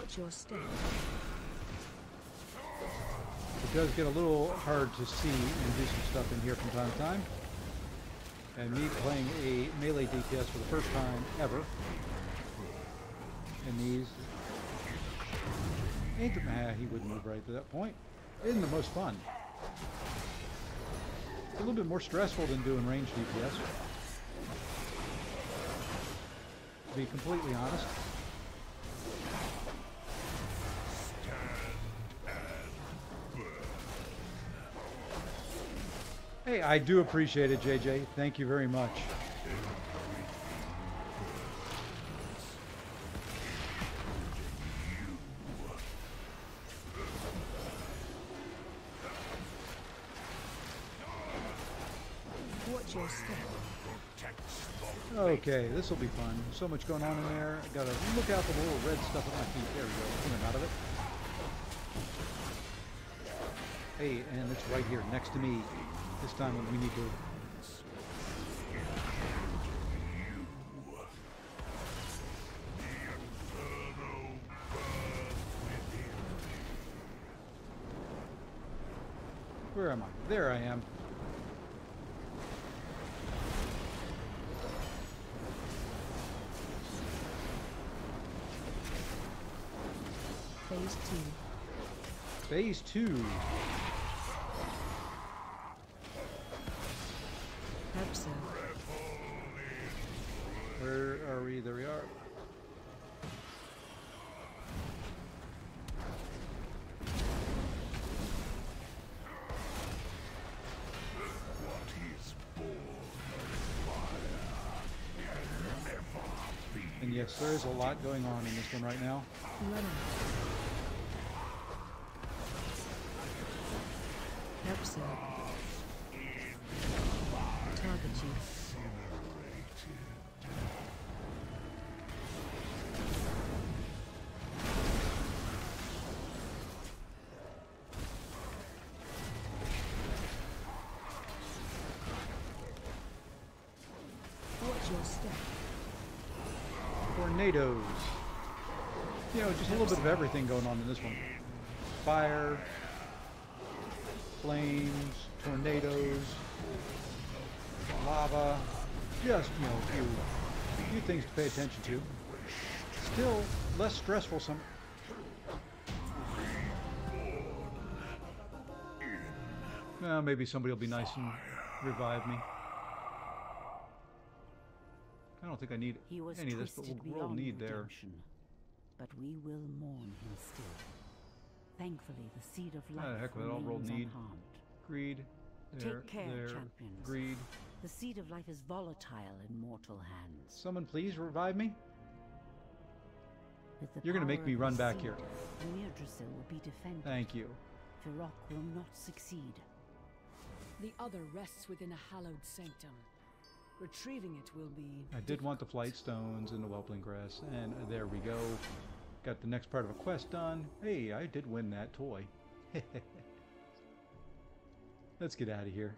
Watch your step. It does get a little hard to see and do some stuff in here from time to time. And me playing a melee DPS for the first time ever in these. Ain't the, ah, he wouldn't move right to that point. Isn't the most fun. It's a little bit more stressful than doing range DPS. To be completely honest. I do appreciate it, JJ. Thank you very much. Watch your step. Protects the Okay, this will be fun. So much going on in there. I gotta look out for the little red stuff at my feet. There we go. In and out of it. Hey, and it's right here next to me. This time we need to. Where am I? There I am. Phase two. Phase two. Yes, there is a lot going on in this one right now. Everything going on in this one. Fire, flames, tornadoes, lava. Just, you know, a few, few things to pay attention to. Still less stressful some. Well, maybe somebody will be nice and revive me. I don't think I need He was any of this, but we'll beyond need there. Redemption, But we will mourn him still. Thankfully, the seed of Ah, life heck with it, I'll roll remains need. unharmed. Greed. There, Take care, there, champions. Greed. The seed of life is volatile in mortal hands. Someone please revive me? You're gonna make me run the back here. Mirdrasil will be defended. Thank you. Fyrakk will not succeed. The other rests within a hallowed sanctum. Retrieving it will be. I did want the flight stones and the whelpling grass, and there we go. Got the next part of a quest done. Hey, I did win that toy. Let's get out of here.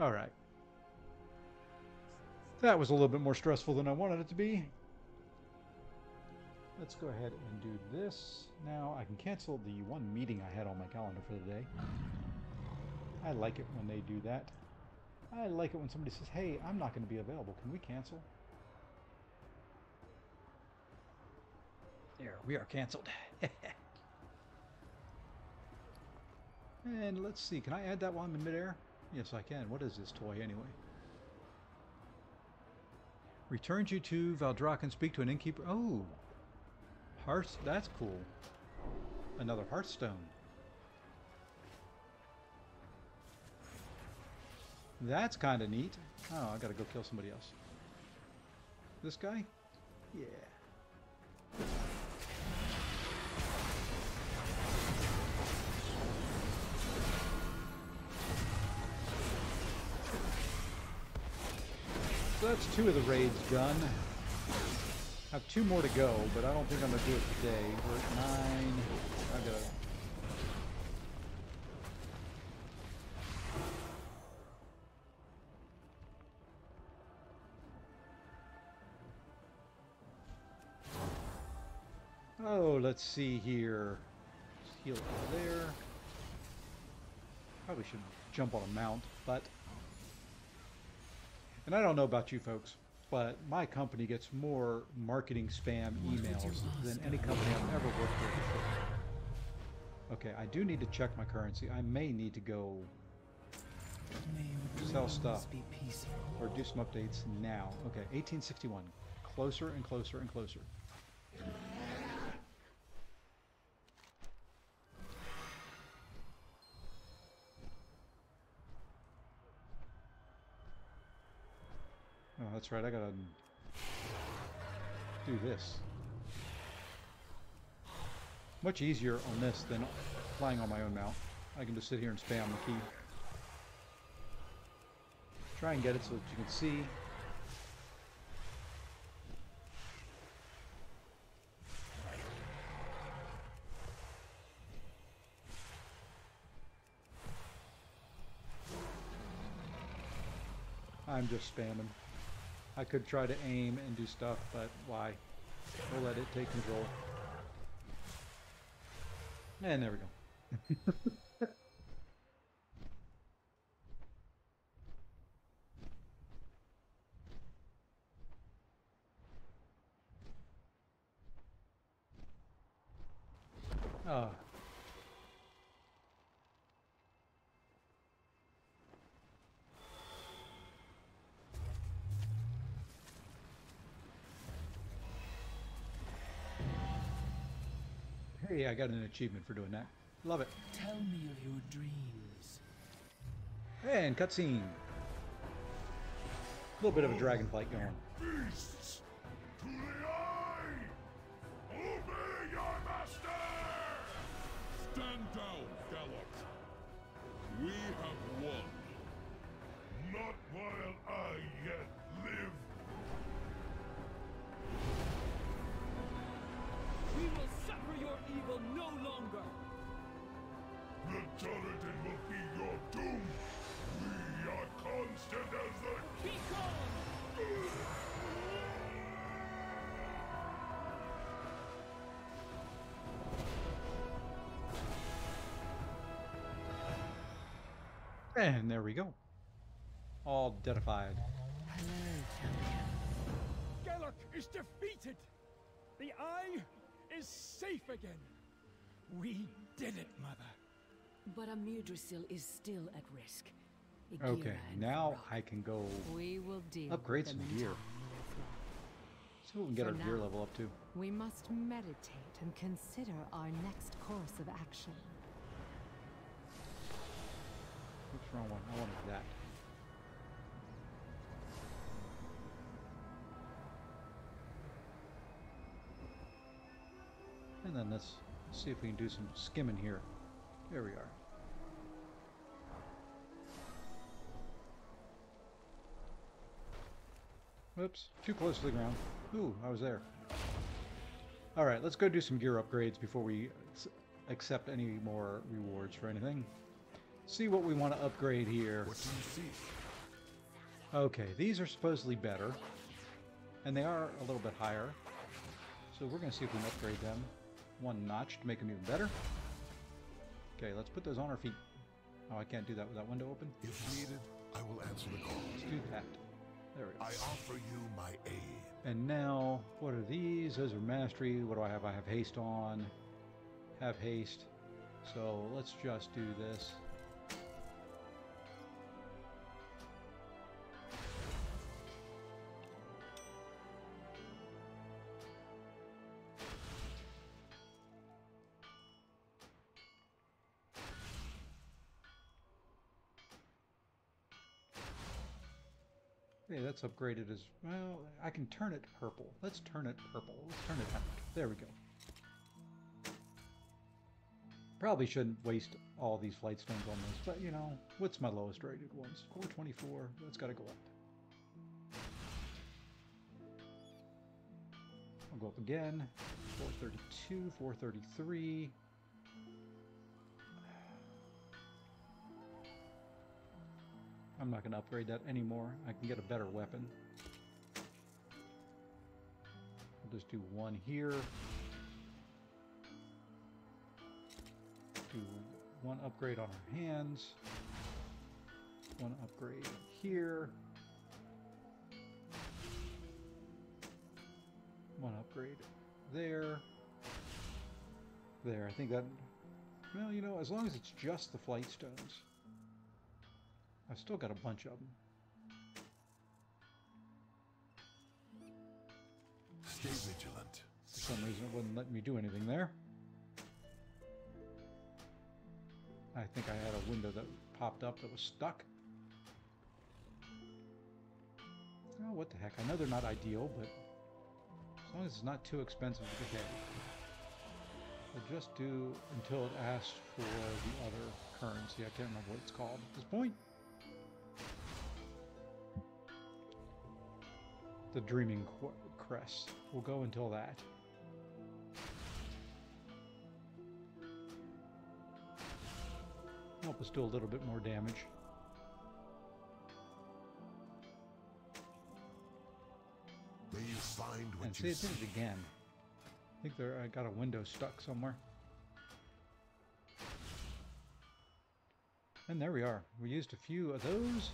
All right. That was a little bit more stressful than I wanted it to be. Let's go ahead and do this. Now I can cancel the one meeting I had on my calendar for the day. I like it when they do that. I like it when somebody says, hey, I'm not going to be available. Can we cancel? There, we are canceled. and let's see, can I add that while I'm in midair? Yes, I can. What is this toy anyway? Returns you to Valdrak and speak to an innkeeper. Oh, Hearth. That's cool. Another Hearthstone. That's kind of neat. Oh, I gotta go kill somebody else. This guy? Yeah. So that's two of the raids done. I have two more to go, but I don't think I'm gonna do it today. We're at nine. I gotta Oh, let's see here. Let's heal up there. Probably should jump on a mount, but... And I don't know about you folks, but my company gets more marketing spam emails than any company I've ever worked with before. Okay, I do need to check my currency. I may need to go sell stuff or do some updates now. Okay, 1861. Closer and closer and closer. That's right. I gotta do this. Much easier on this than flying on my own mount. I can just sit here and spam the key. Try and get it so that you can see. I'm just spamming. I could try to aim and do stuff, but why? We'll let it take control. And there we go. Hey, I got an achievement for doing that. Love it. Tell me of your dreams. And cutscene. A little bit of a dragon fight going. Beasts! The will be your doom. We are constant as the Be gone! And there we go. All deadified. Hello, champion. Galloc is defeated! The Eye is safe again! We did it, Mother. But Amirdrassil is still at risk. Okay, now. I can go We will deal upgrade some gear. what we can get For our gear level up to. We must meditate and consider our next course of action. What's wrong one? I wanted that. And then let's see if we can do some skimming here. There we are. Whoops, too close to the ground. Ooh, I was there. Alright, let's go do some gear upgrades before we accept any more rewards for anything. See what we want to upgrade here. What do you see? Okay, these are supposedly better. And they are a little bit higher. So we're going to see if we can upgrade them one notch to make them even better. Okay, let's put those on our feet. Oh, I can't do that with that window open. If needed, I will answer the call. Let's do that. There we go. I offer you my aid. And now, what are these? Those are mastery. What do I have? I have haste on. Have haste. So let's just do this. Okay, that's upgraded as well. I can turn it purple. Let's turn it purple. Let's turn it epic. There we go. Probably shouldn't waste all these flight stones on this, but you know, what's my lowest rated ones? 424. That's got to go up. I'll go up again. 432, 433. I'm not going to upgrade that anymore. I can get a better weapon. I'll just do one here. Do one upgrade on our hands. One upgrade here. One upgrade there. There, I think that... Well, you know, as long as it's just the flight stones. I've still got a bunch of them. Stay vigilant. For some reason, it wouldn't let me do anything there. I think I had a window that popped up that was stuck. Oh, what the heck. I know they're not ideal, but as long as it's not too expensive to get. I'll just do until it asks for the other currency. I can't remember what it's called at this point. The Dreaming Qu- Crest. We'll go until that. Help us do a little bit more damage. May you find what And see, you it did it again. I think there I got a window stuck somewhere. And there we are. We used a few of those,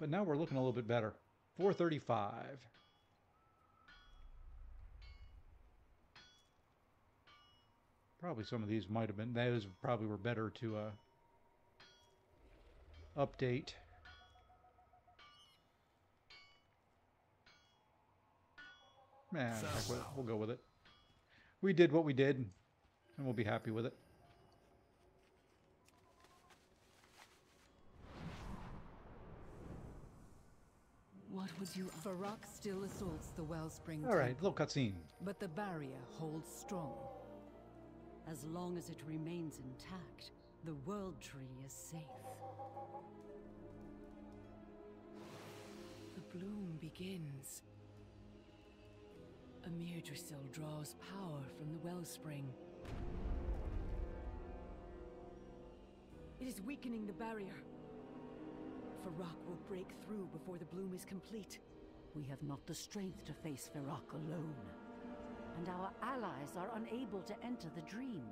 but now we're looking a little bit better. 435. Probably some of these might have been, those probably were better to uh, update. Man, heck, we'll, we'll go with it. We did what we did. and we'll be happy with it. What would you... Fyrakk still assaults the Wellspring All right, Temple, little cutscene. but the barrier holds strong. As long as it remains intact, the World Tree is safe. The bloom begins. Amirdrassil draws power from the wellspring. It is weakening the barrier. Fyrakk will break through before the bloom is complete. We have not the strength to face Fyrakk alone. And our allies are unable to enter the dream.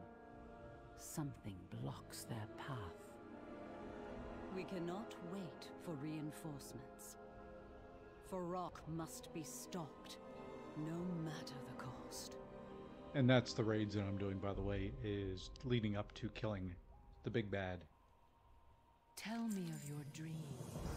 Something blocks their path. We cannot wait for reinforcements. Fyrakk must be stopped, no matter the cost. And that's the raids that I'm doing, by the way, is leading up to killing the big bad. Tell me of your dreams.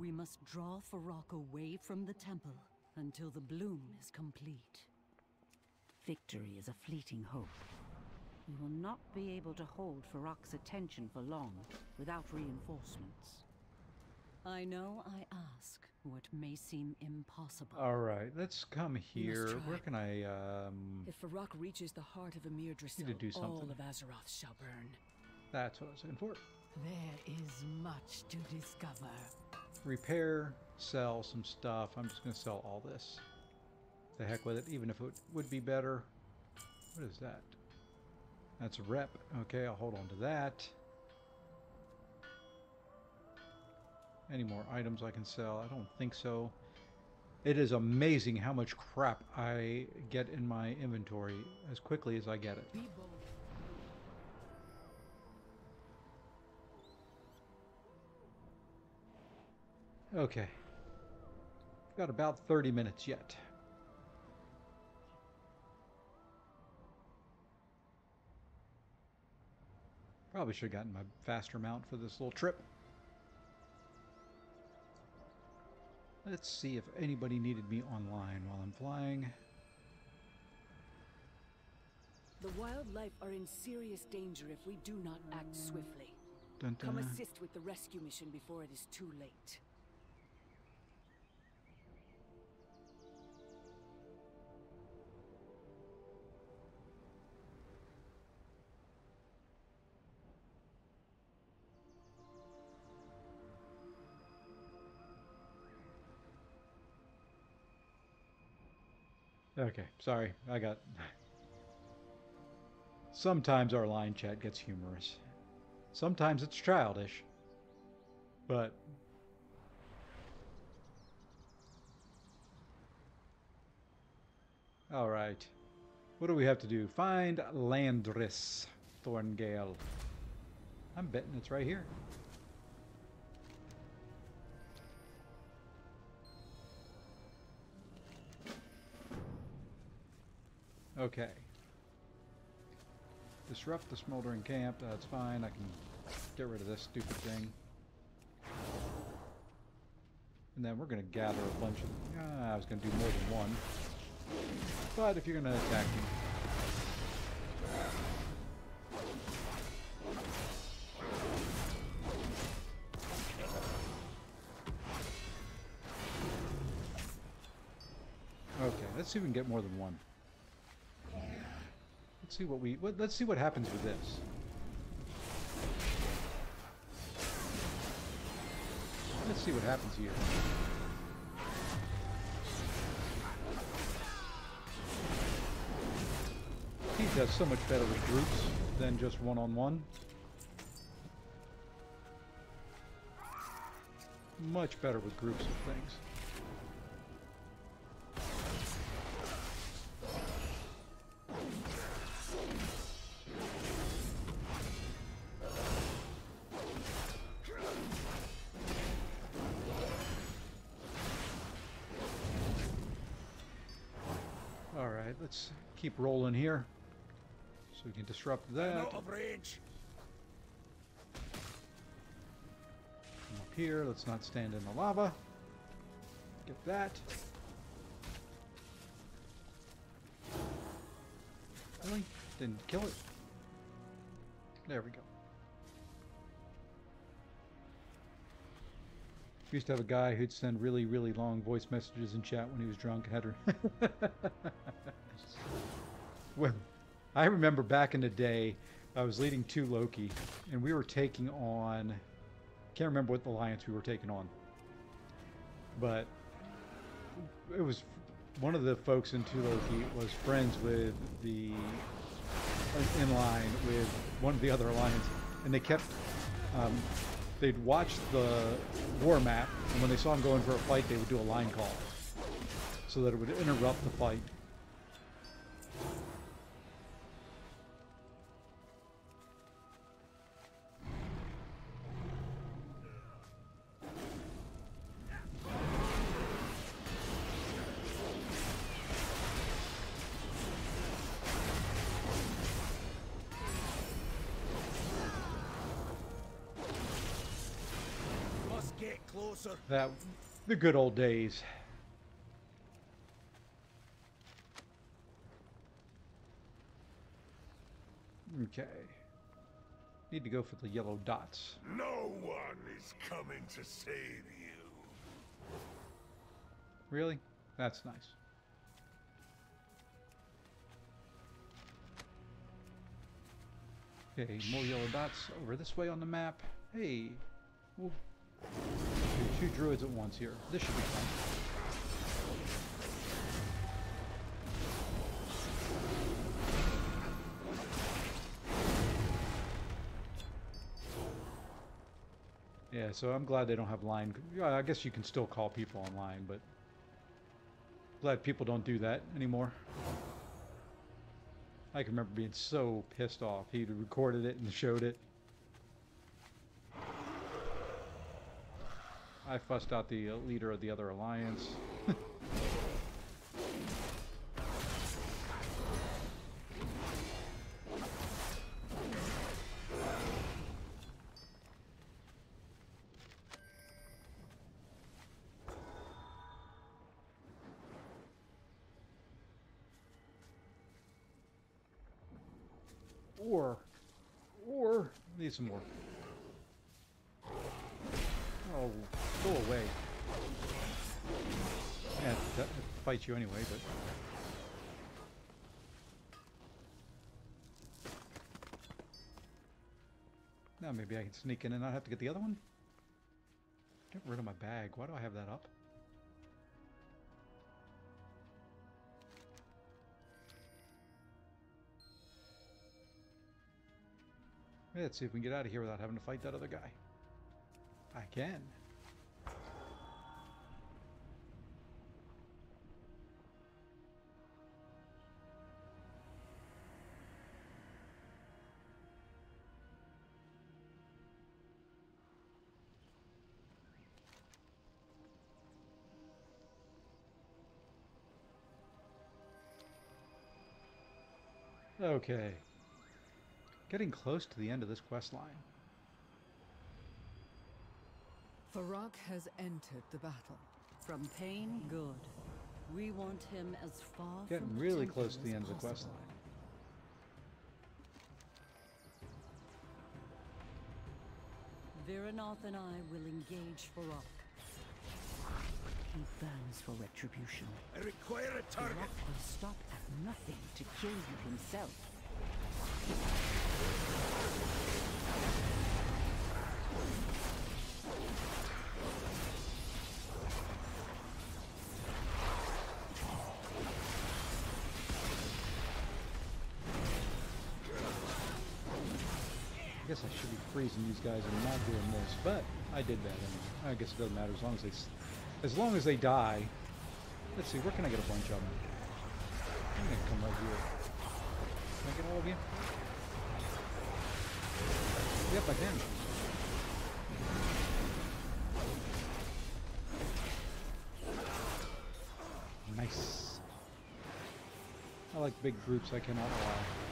We must draw Fyrakk away from the temple until the bloom is complete. Victory is a fleeting hope. We will not be able to hold Fyrakk's attention for long without reinforcements. I know I ask what may seem impossible. All right, let's come here. Where can I, um... If Fyrakk reaches the heart of Amirdrassil, to do all of Azeroth shall burn. That's what I was looking for. There is much to discover. Repair, sell some stuff. I'm just going to sell all this. The heck with it, even if it would be better. What is that? That's a rep. Okay, I'll hold on to that. Any more items I can sell? I don't think so. It is amazing how much crap I get in my inventory as quickly as I get it. Okay. Got about 30 minutes yet. Probably should have gotten my faster mount for this little trip. Let's see if anybody needed me online while I'm flying. The wildlife are in serious danger if we do not act swiftly. Dun, Come assist with the rescue mission before it is too late. Okay, sorry. I got. Sometimes our line chat gets humorous. Sometimes it's childish. But. Alright. What do we have to do? Find Landris Thorngale. I'm betting it's right here. Okay. Disrupt the smoldering camp. That's fine. I can get rid of this stupid thing. And then we're going to gather a bunch of... Ah, I was going to do more than one. But if you're going to attack me... Okay, let's see if we can get more than one. Let's see what we. What, let's see what happens with this. Let's see what happens here. He does so much better with groups than just one on one. Much better with groups of things. Disrupt that. Of range. Come up here, let's not stand in the lava. Get that. Really? Didn't kill it? There we go. We used to have a guy who'd send really, really long voice messages in chat when he was drunk and had her. well, I remember back in the day, I was leading two Loki, and we were taking on. Can't remember what alliance we were taking on, but it was one of the folks in two Loki was friends with the in line with one of the other alliance, and they kept um, they'd watch the war map, and when they saw him going for a fight, they would do a line call, so that it would interrupt the fight. That the good old days. Okay. Need to go for the yellow dots. No one is coming to save you. Really? That's nice. Okay, more yellow dots over this way on the map. Hey, do two druids at once here. This should be fun. Yeah, so I'm glad they don't have line. I guess you can still call people online, but glad people don't do that anymore. I can remember being so pissed off. He recorded it and showed it. I fussed out the uh, leader of the other alliance. or, or, need some more. Fight you anyway, but. Now maybe I can sneak in and not have to get the other one? Get rid of my bag. Why do I have that up? Let's see if we can get out of here without having to fight that other guy. I can. Okay. Getting close to the end of this quest line. Fyrakk has entered the battle. From pain, good. We want him as far Getting from really close to the as end of the quest possible. line. Vyranoth and I will engage Fyrakk. He burns for retribution. I require a target. Fyrakk will stop at nothing to kill you himself. I guess I should be freezing these guys and not doing this, but I did that. And I guess it doesn't matter as long as they, s- as long as they die. Let's see, where can I get a bunch of them? I'm gonna come right here. Can I get all of you? Yep, I can. Nice. I like big groups I cannot allow.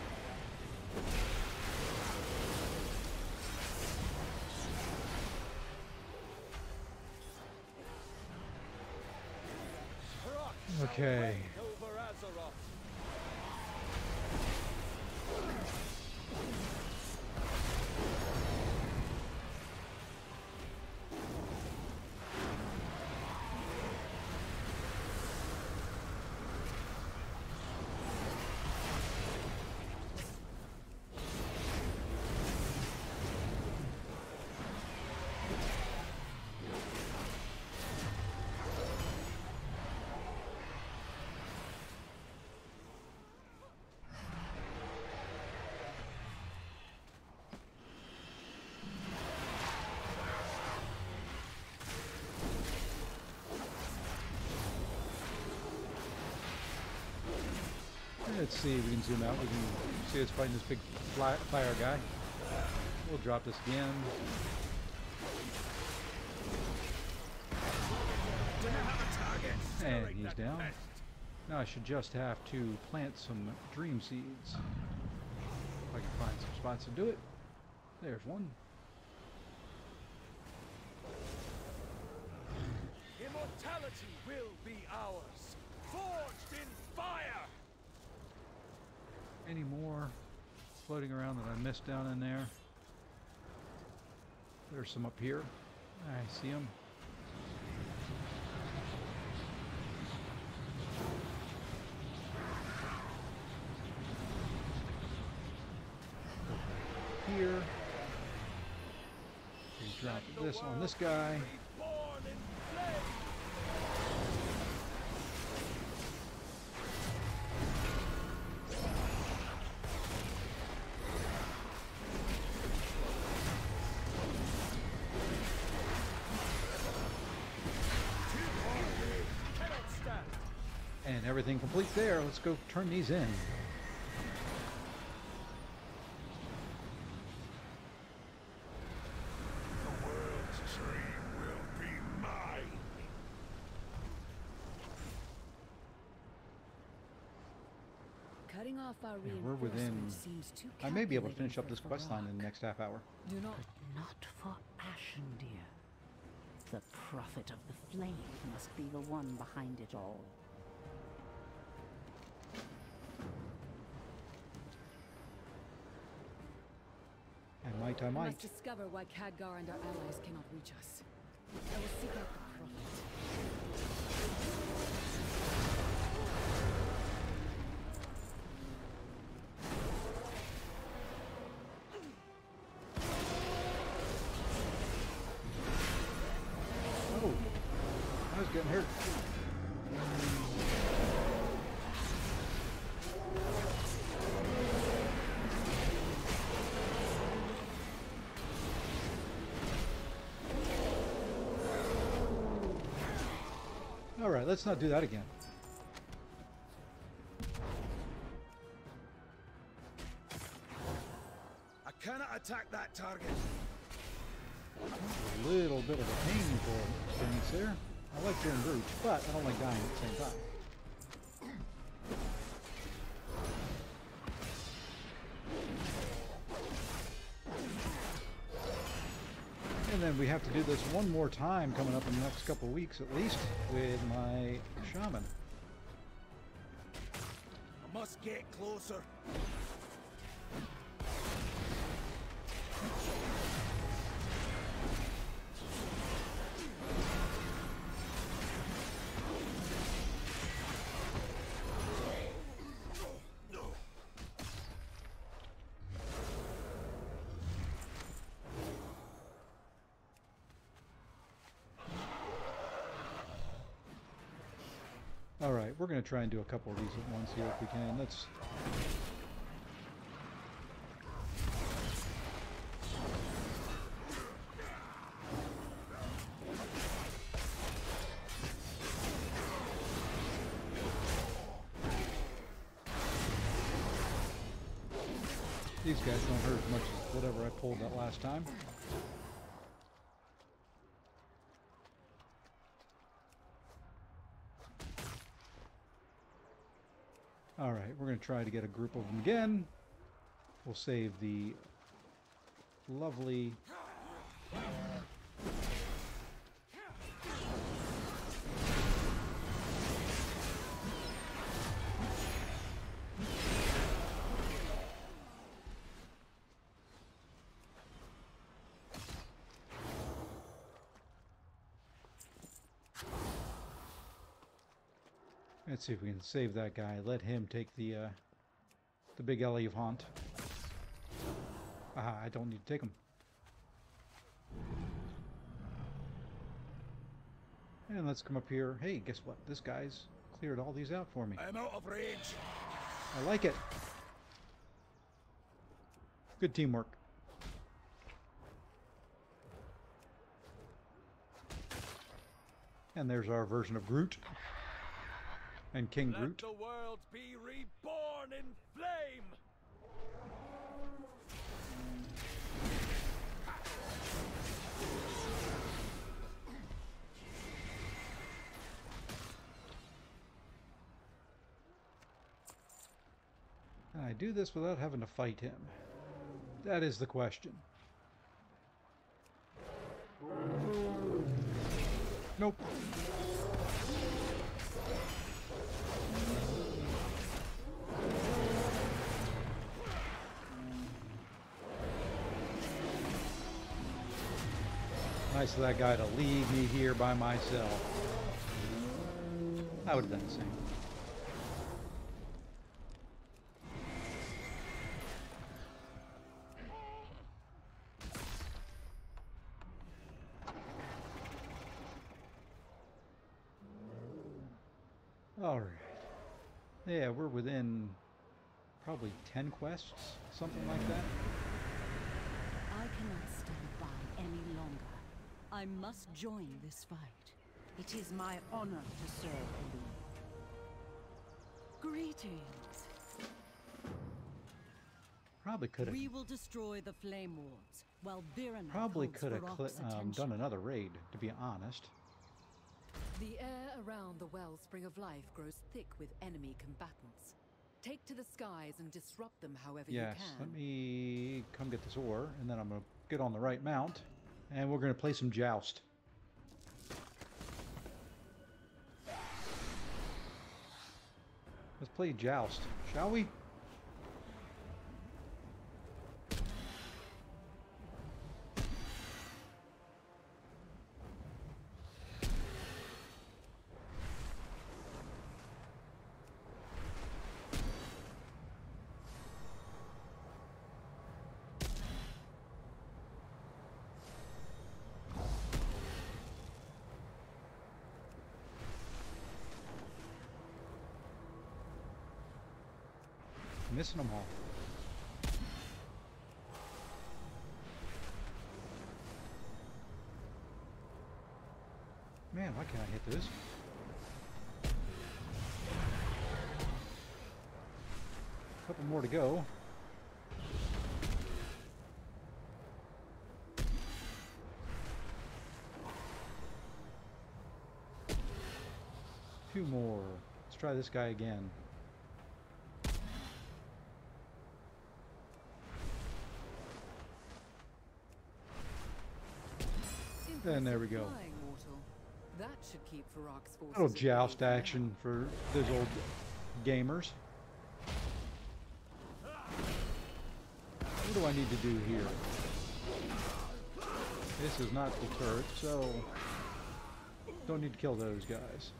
Let's see if we can zoom out. We can see us fighting this big fly, fire guy. We'll drop this again. And he's down. Now I should just have to plant some dream seeds. If I can find some spots to do it. There's one. Immortality will be ours, forged in fire. Any more floating around that I missed down in there? There's some up here. I see them. Here. We drop this on this guy. And everything complete there. Let's go turn these in. The world's dream will be mine. Cutting off our Yeah, we're within. seems too I may be able to finish up this quest line in the next half hour. Do not But not for Ashendeer. The prophet of the flame must be the one behind it all. Might I We must discover why Khadgar and our allies cannot reach us. I will seek out the prophet. Let's not do that again. I cannot attack that target. A little bit of a painful experience there. I like doing brute, but I don't like dying at the same time. We have to do this one more time coming up in the next couple weeks at least with my shaman. I must get closer. Going to try and do a couple of these at once here if we can. Let's These guys don't hurt as much as whatever I pulled that last time. All right, we're going to try to get a group of them again. We'll save the lovely Let's see if we can save that guy. Let him take the uh, the big alley of haunt. Ah, I don't need to take him. And let's come up here. Hey, guess what? This guy's cleared all these out for me. I'm out of rage. I like it. Good teamwork. And there's our version of Groot. And King Let Groot. the world be reborn in flame! Can I do this without having to fight him? That is the question. Nope. Nice of that guy to leave me here by myself. I would have done the same. All right. Yeah, we're within probably 10 quests, something like that. I cannot stand by any longer. I must join this fight. It is my honor to serve Elune. Greetings. Probably could have We will destroy the Flame Wards, while Vyranoth probably could have um, done another raid, to be honest. The air around the Wellspring of Life grows thick with enemy combatants. Take to the skies and disrupt them however Yes, you can. Yes, let me come get this ore, and then I'm going to get on the right mount, and we're going to play some Joust. Let's play Joust, shall we? Missing them all. Man, why can't I hit this? Couple more to go. Two more. Let's try this guy again. And there we go. That should keep Fyrakk's forces. little joust action for those old gamers. What do I need to do here? This is not the turret, so don't need to kill those guys.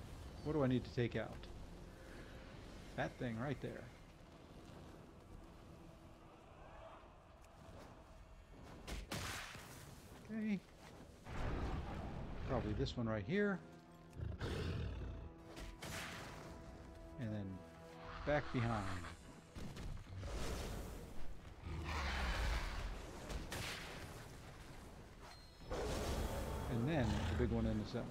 What do I need to take out? That thing right there. Okay. Probably this one right here. And then back behind. And then the big one in the center.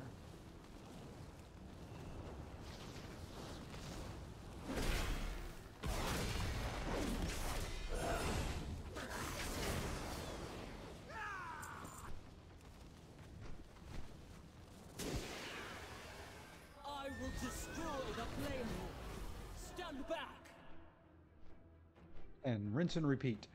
Rinse and repeat.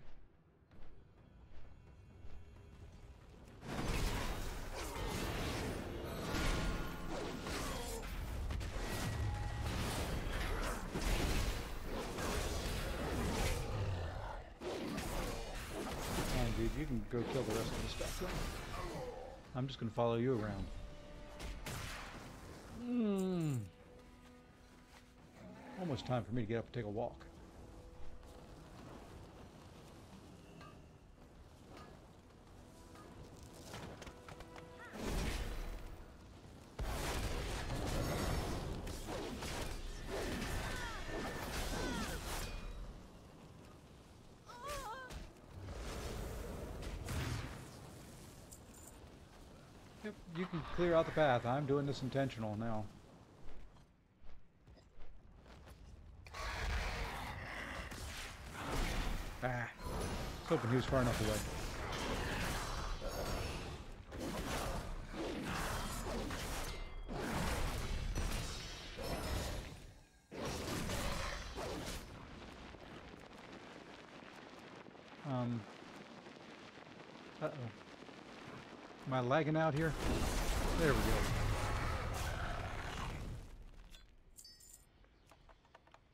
Dude, you can go kill the rest of the stuff. I'm just gonna follow you around. Hmm. almost time for me to get up and take a walk. Clear out the path. I'm doing this intentional now. Ah. I was hoping he was far enough away. Um. Uh oh. Am I lagging out here? There we go.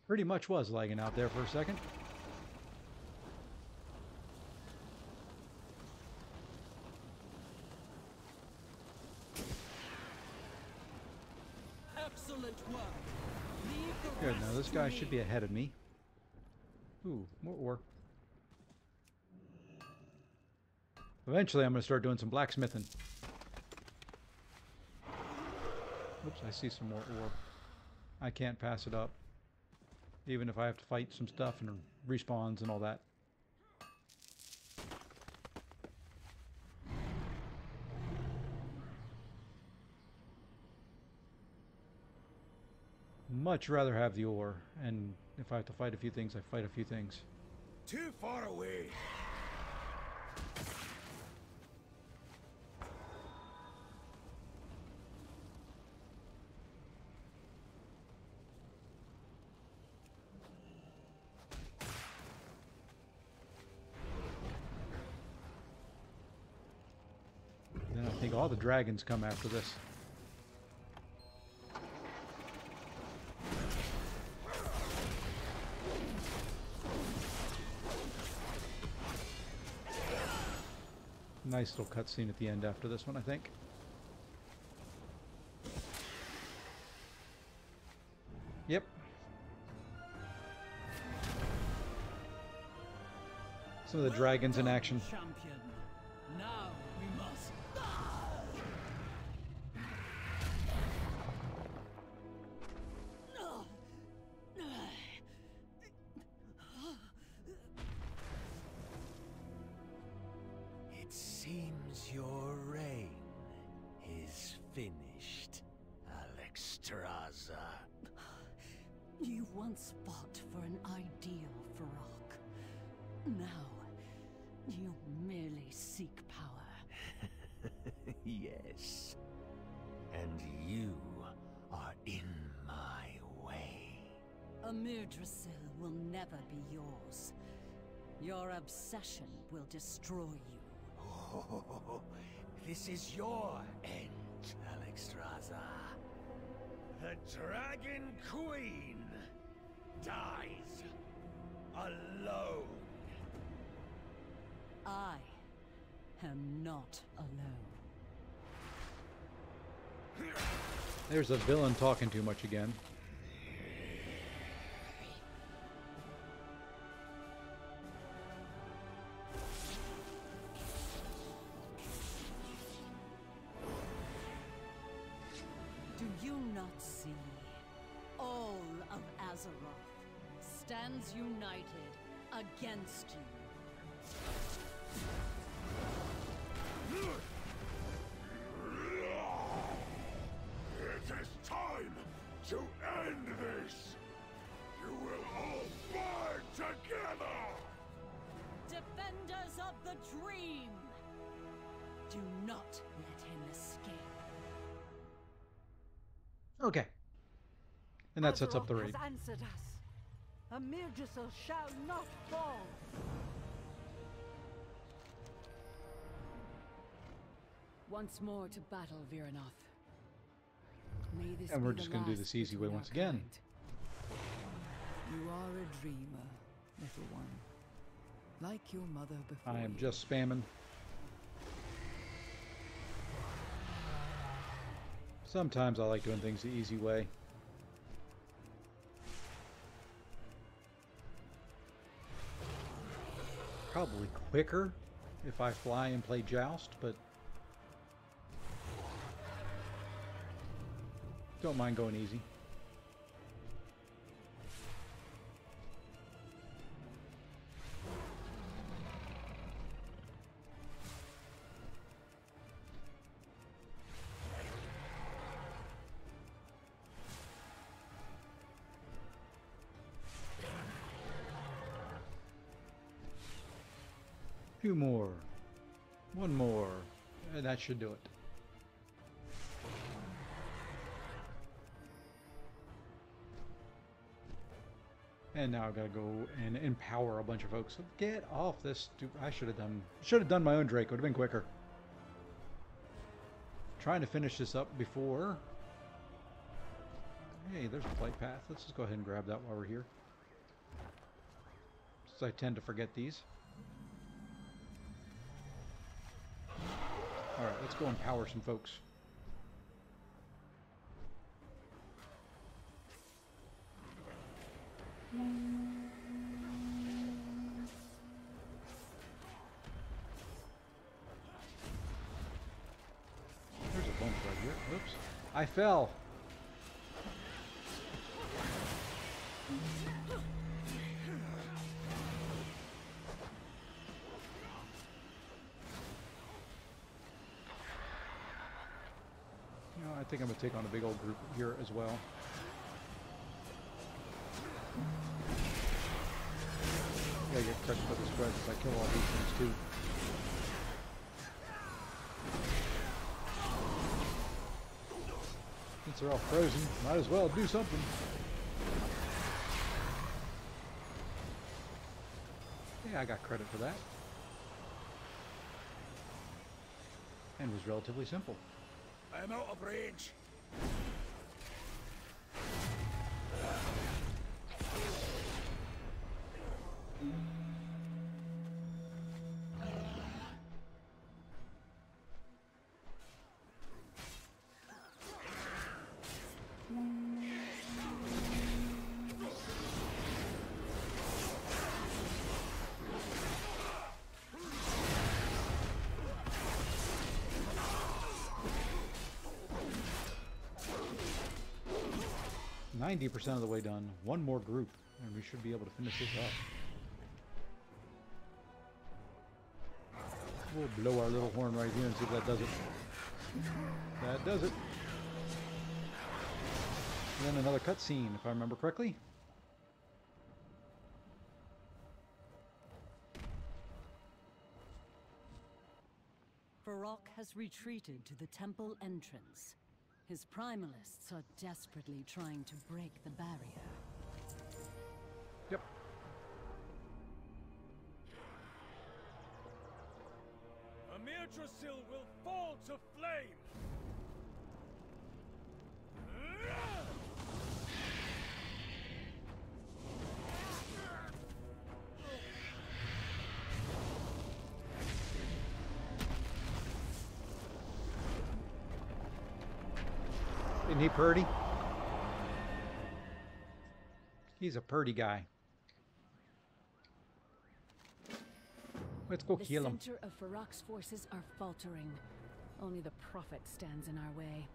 Pretty much was lagging out there for a second. Excellent work. Leave the Good, now this guy should be ahead of me. Ooh, more ore. Eventually I'm going to start doing some blacksmithing. Oops, I see some more ore. I can't pass it up. Even if I have to fight some stuff and respawns and all that. Much rather have the ore, and if I have to fight a few things, I fight a few things. Too far away. Dragons come after this. Nice little cutscene at the end after this one, I think. Yep. Some of the dragons in action. Champion. Destroy you. Oh, this is your end, Alexstrasza. The Dragon Queen dies alone. I am not alone. There's a villain talking too much again. And that sets up the Azeroth raid. answered us. Amir Drasil shall not fall. Once more to battle, Vyranoth. May this And we're just gonna do this easy way once again. You are a dreamer, little one. Like your mother before I am you. just spamming. Sometimes I like doing things the easy way. Probably quicker if I fly and play Joust, but don't mind going easy. More. One more. And that should do it. And now I've got to go and empower a bunch of folks. Get off this stupid... I should have done... Should have done my own Drake. Would have been quicker. Trying to finish this up before... Hey, there's a flight path. Let's just go ahead and grab that while we're here. Since I tend to forget these. Alright, let's go empower some folks. There's a bump right here. Oops. I fell. Think I'm going to take on a big old group here as well. Gotta get credit for the spread if I kill all these things too. Since they're all frozen, might as well do something. Yeah, I got credit for that. And was relatively simple. I'm out of range. Ninety percent of the way done. One more group, and we should be able to finish this up. We'll blow our little horn right here and see if that does it. That does it. And then another cutscene, if I remember correctly. Varrock has retreated to the temple entrance. His primalists are desperately trying to break the barrier. Yep. Amirdrassil will fall to flame! Isn't he purdy? He's a purdy guy. Let's go the kill him. center of Fyrakk's forces are faltering. Only the Prophet stands in our way.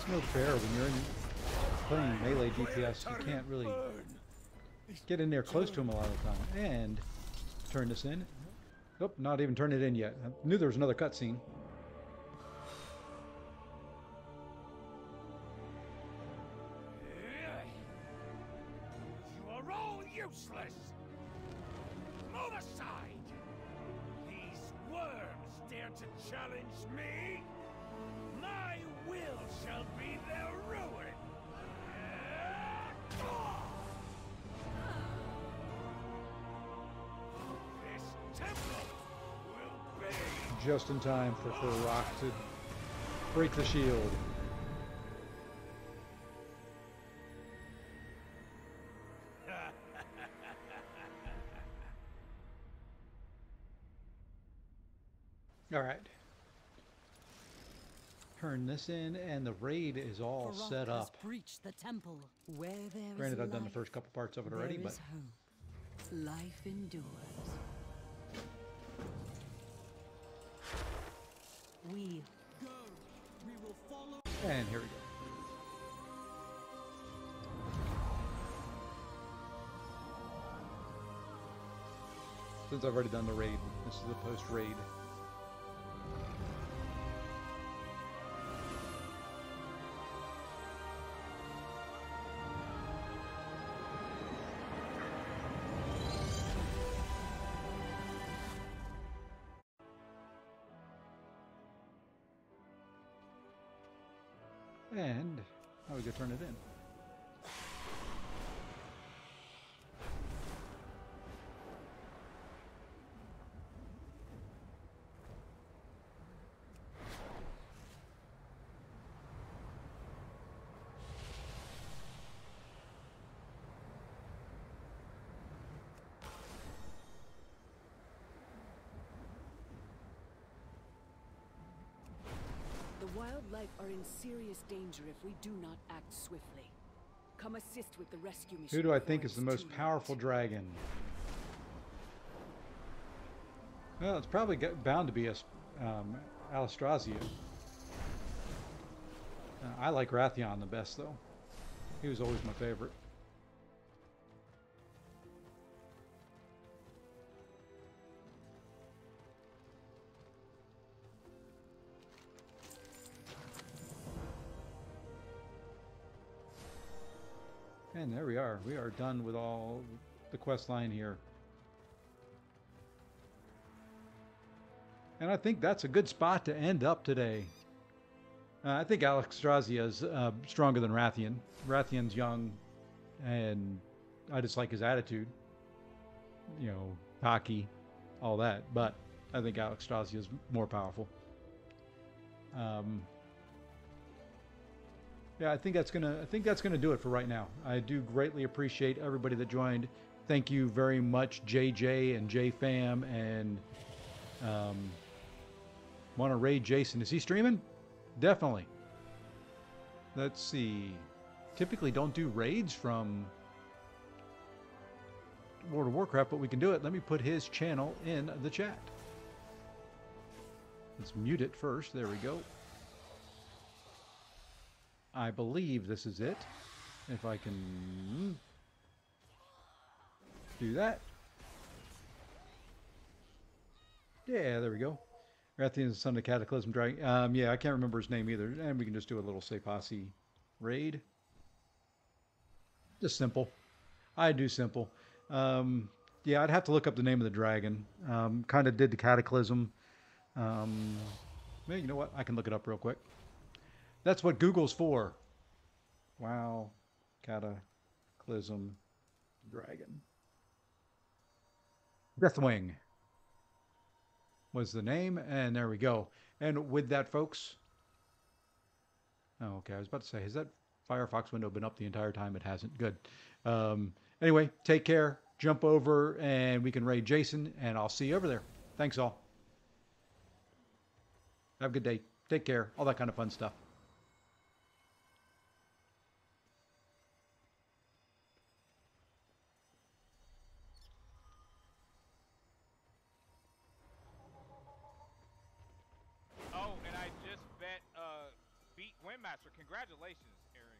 It's no fair when you're in playing melee DPS. You can't really get in there close to him a lot of the time. And turn this in. Nope, not even turn it in yet. I knew there was another cutscene. In time for Fyrakk to break the shield. All right. Turn this in, and the raid is all Fyrakk set up. breached the temple. Where there is Granted, I've done the first couple parts of it already, but hope. Life endures. We and here we go. Since I've already done the raid, this is the post raid. And how we go turn it in? The wildlife are in serious danger if we do not act swiftly. Come assist with the rescue mission. Who do I think is the most powerful dragon? Well, it's probably bound to be a um. Uh, I like Wrathion the best, though. He was always my favorite. We are done with all the quest line here. And I think that's a good spot to end up today. Uh, I think Alexstrasza is uh, stronger than Wrathion. Wrathion's young, and I just like his attitude. You know, cocky, all that. But I think Alexstrasza is more powerful. Um, yeah, I think that's gonna. I think that's gonna do it for right now. I do greatly appreciate everybody that joined. Thank you very much, JJ and JFam, and um, want to raid Jason? Is he streaming? Definitely. Let's see. Typically, don't do raids from World of Warcraft, but we can do it. Let me put his channel in the chat. Let's mute it first. There we go. I believe this is it. If I can do that. Yeah, there we go. Wrathion's son of Cataclysm Dragon. Um, yeah, I can't remember his name either. And we can just do a little Sayfasi raid. Just simple. I do simple. Um, yeah, I'd have to look up the name of the dragon. Um, kind of did the Cataclysm. Um, you know what? I can look it up real quick. That's what Google's for. Wow. Cataclysm Dragon. Deathwing was the name, and there we go. And with that, folks. Oh, okay. I was about to say, has that Firefox window been up the entire time? It hasn't. Good. Um, anyway, take care. Jump over, and we can raid Jason, and I'll see you over there. Thanks, all. Have a good day. Take care. All that kind of fun stuff. Windmaster. Congratulations.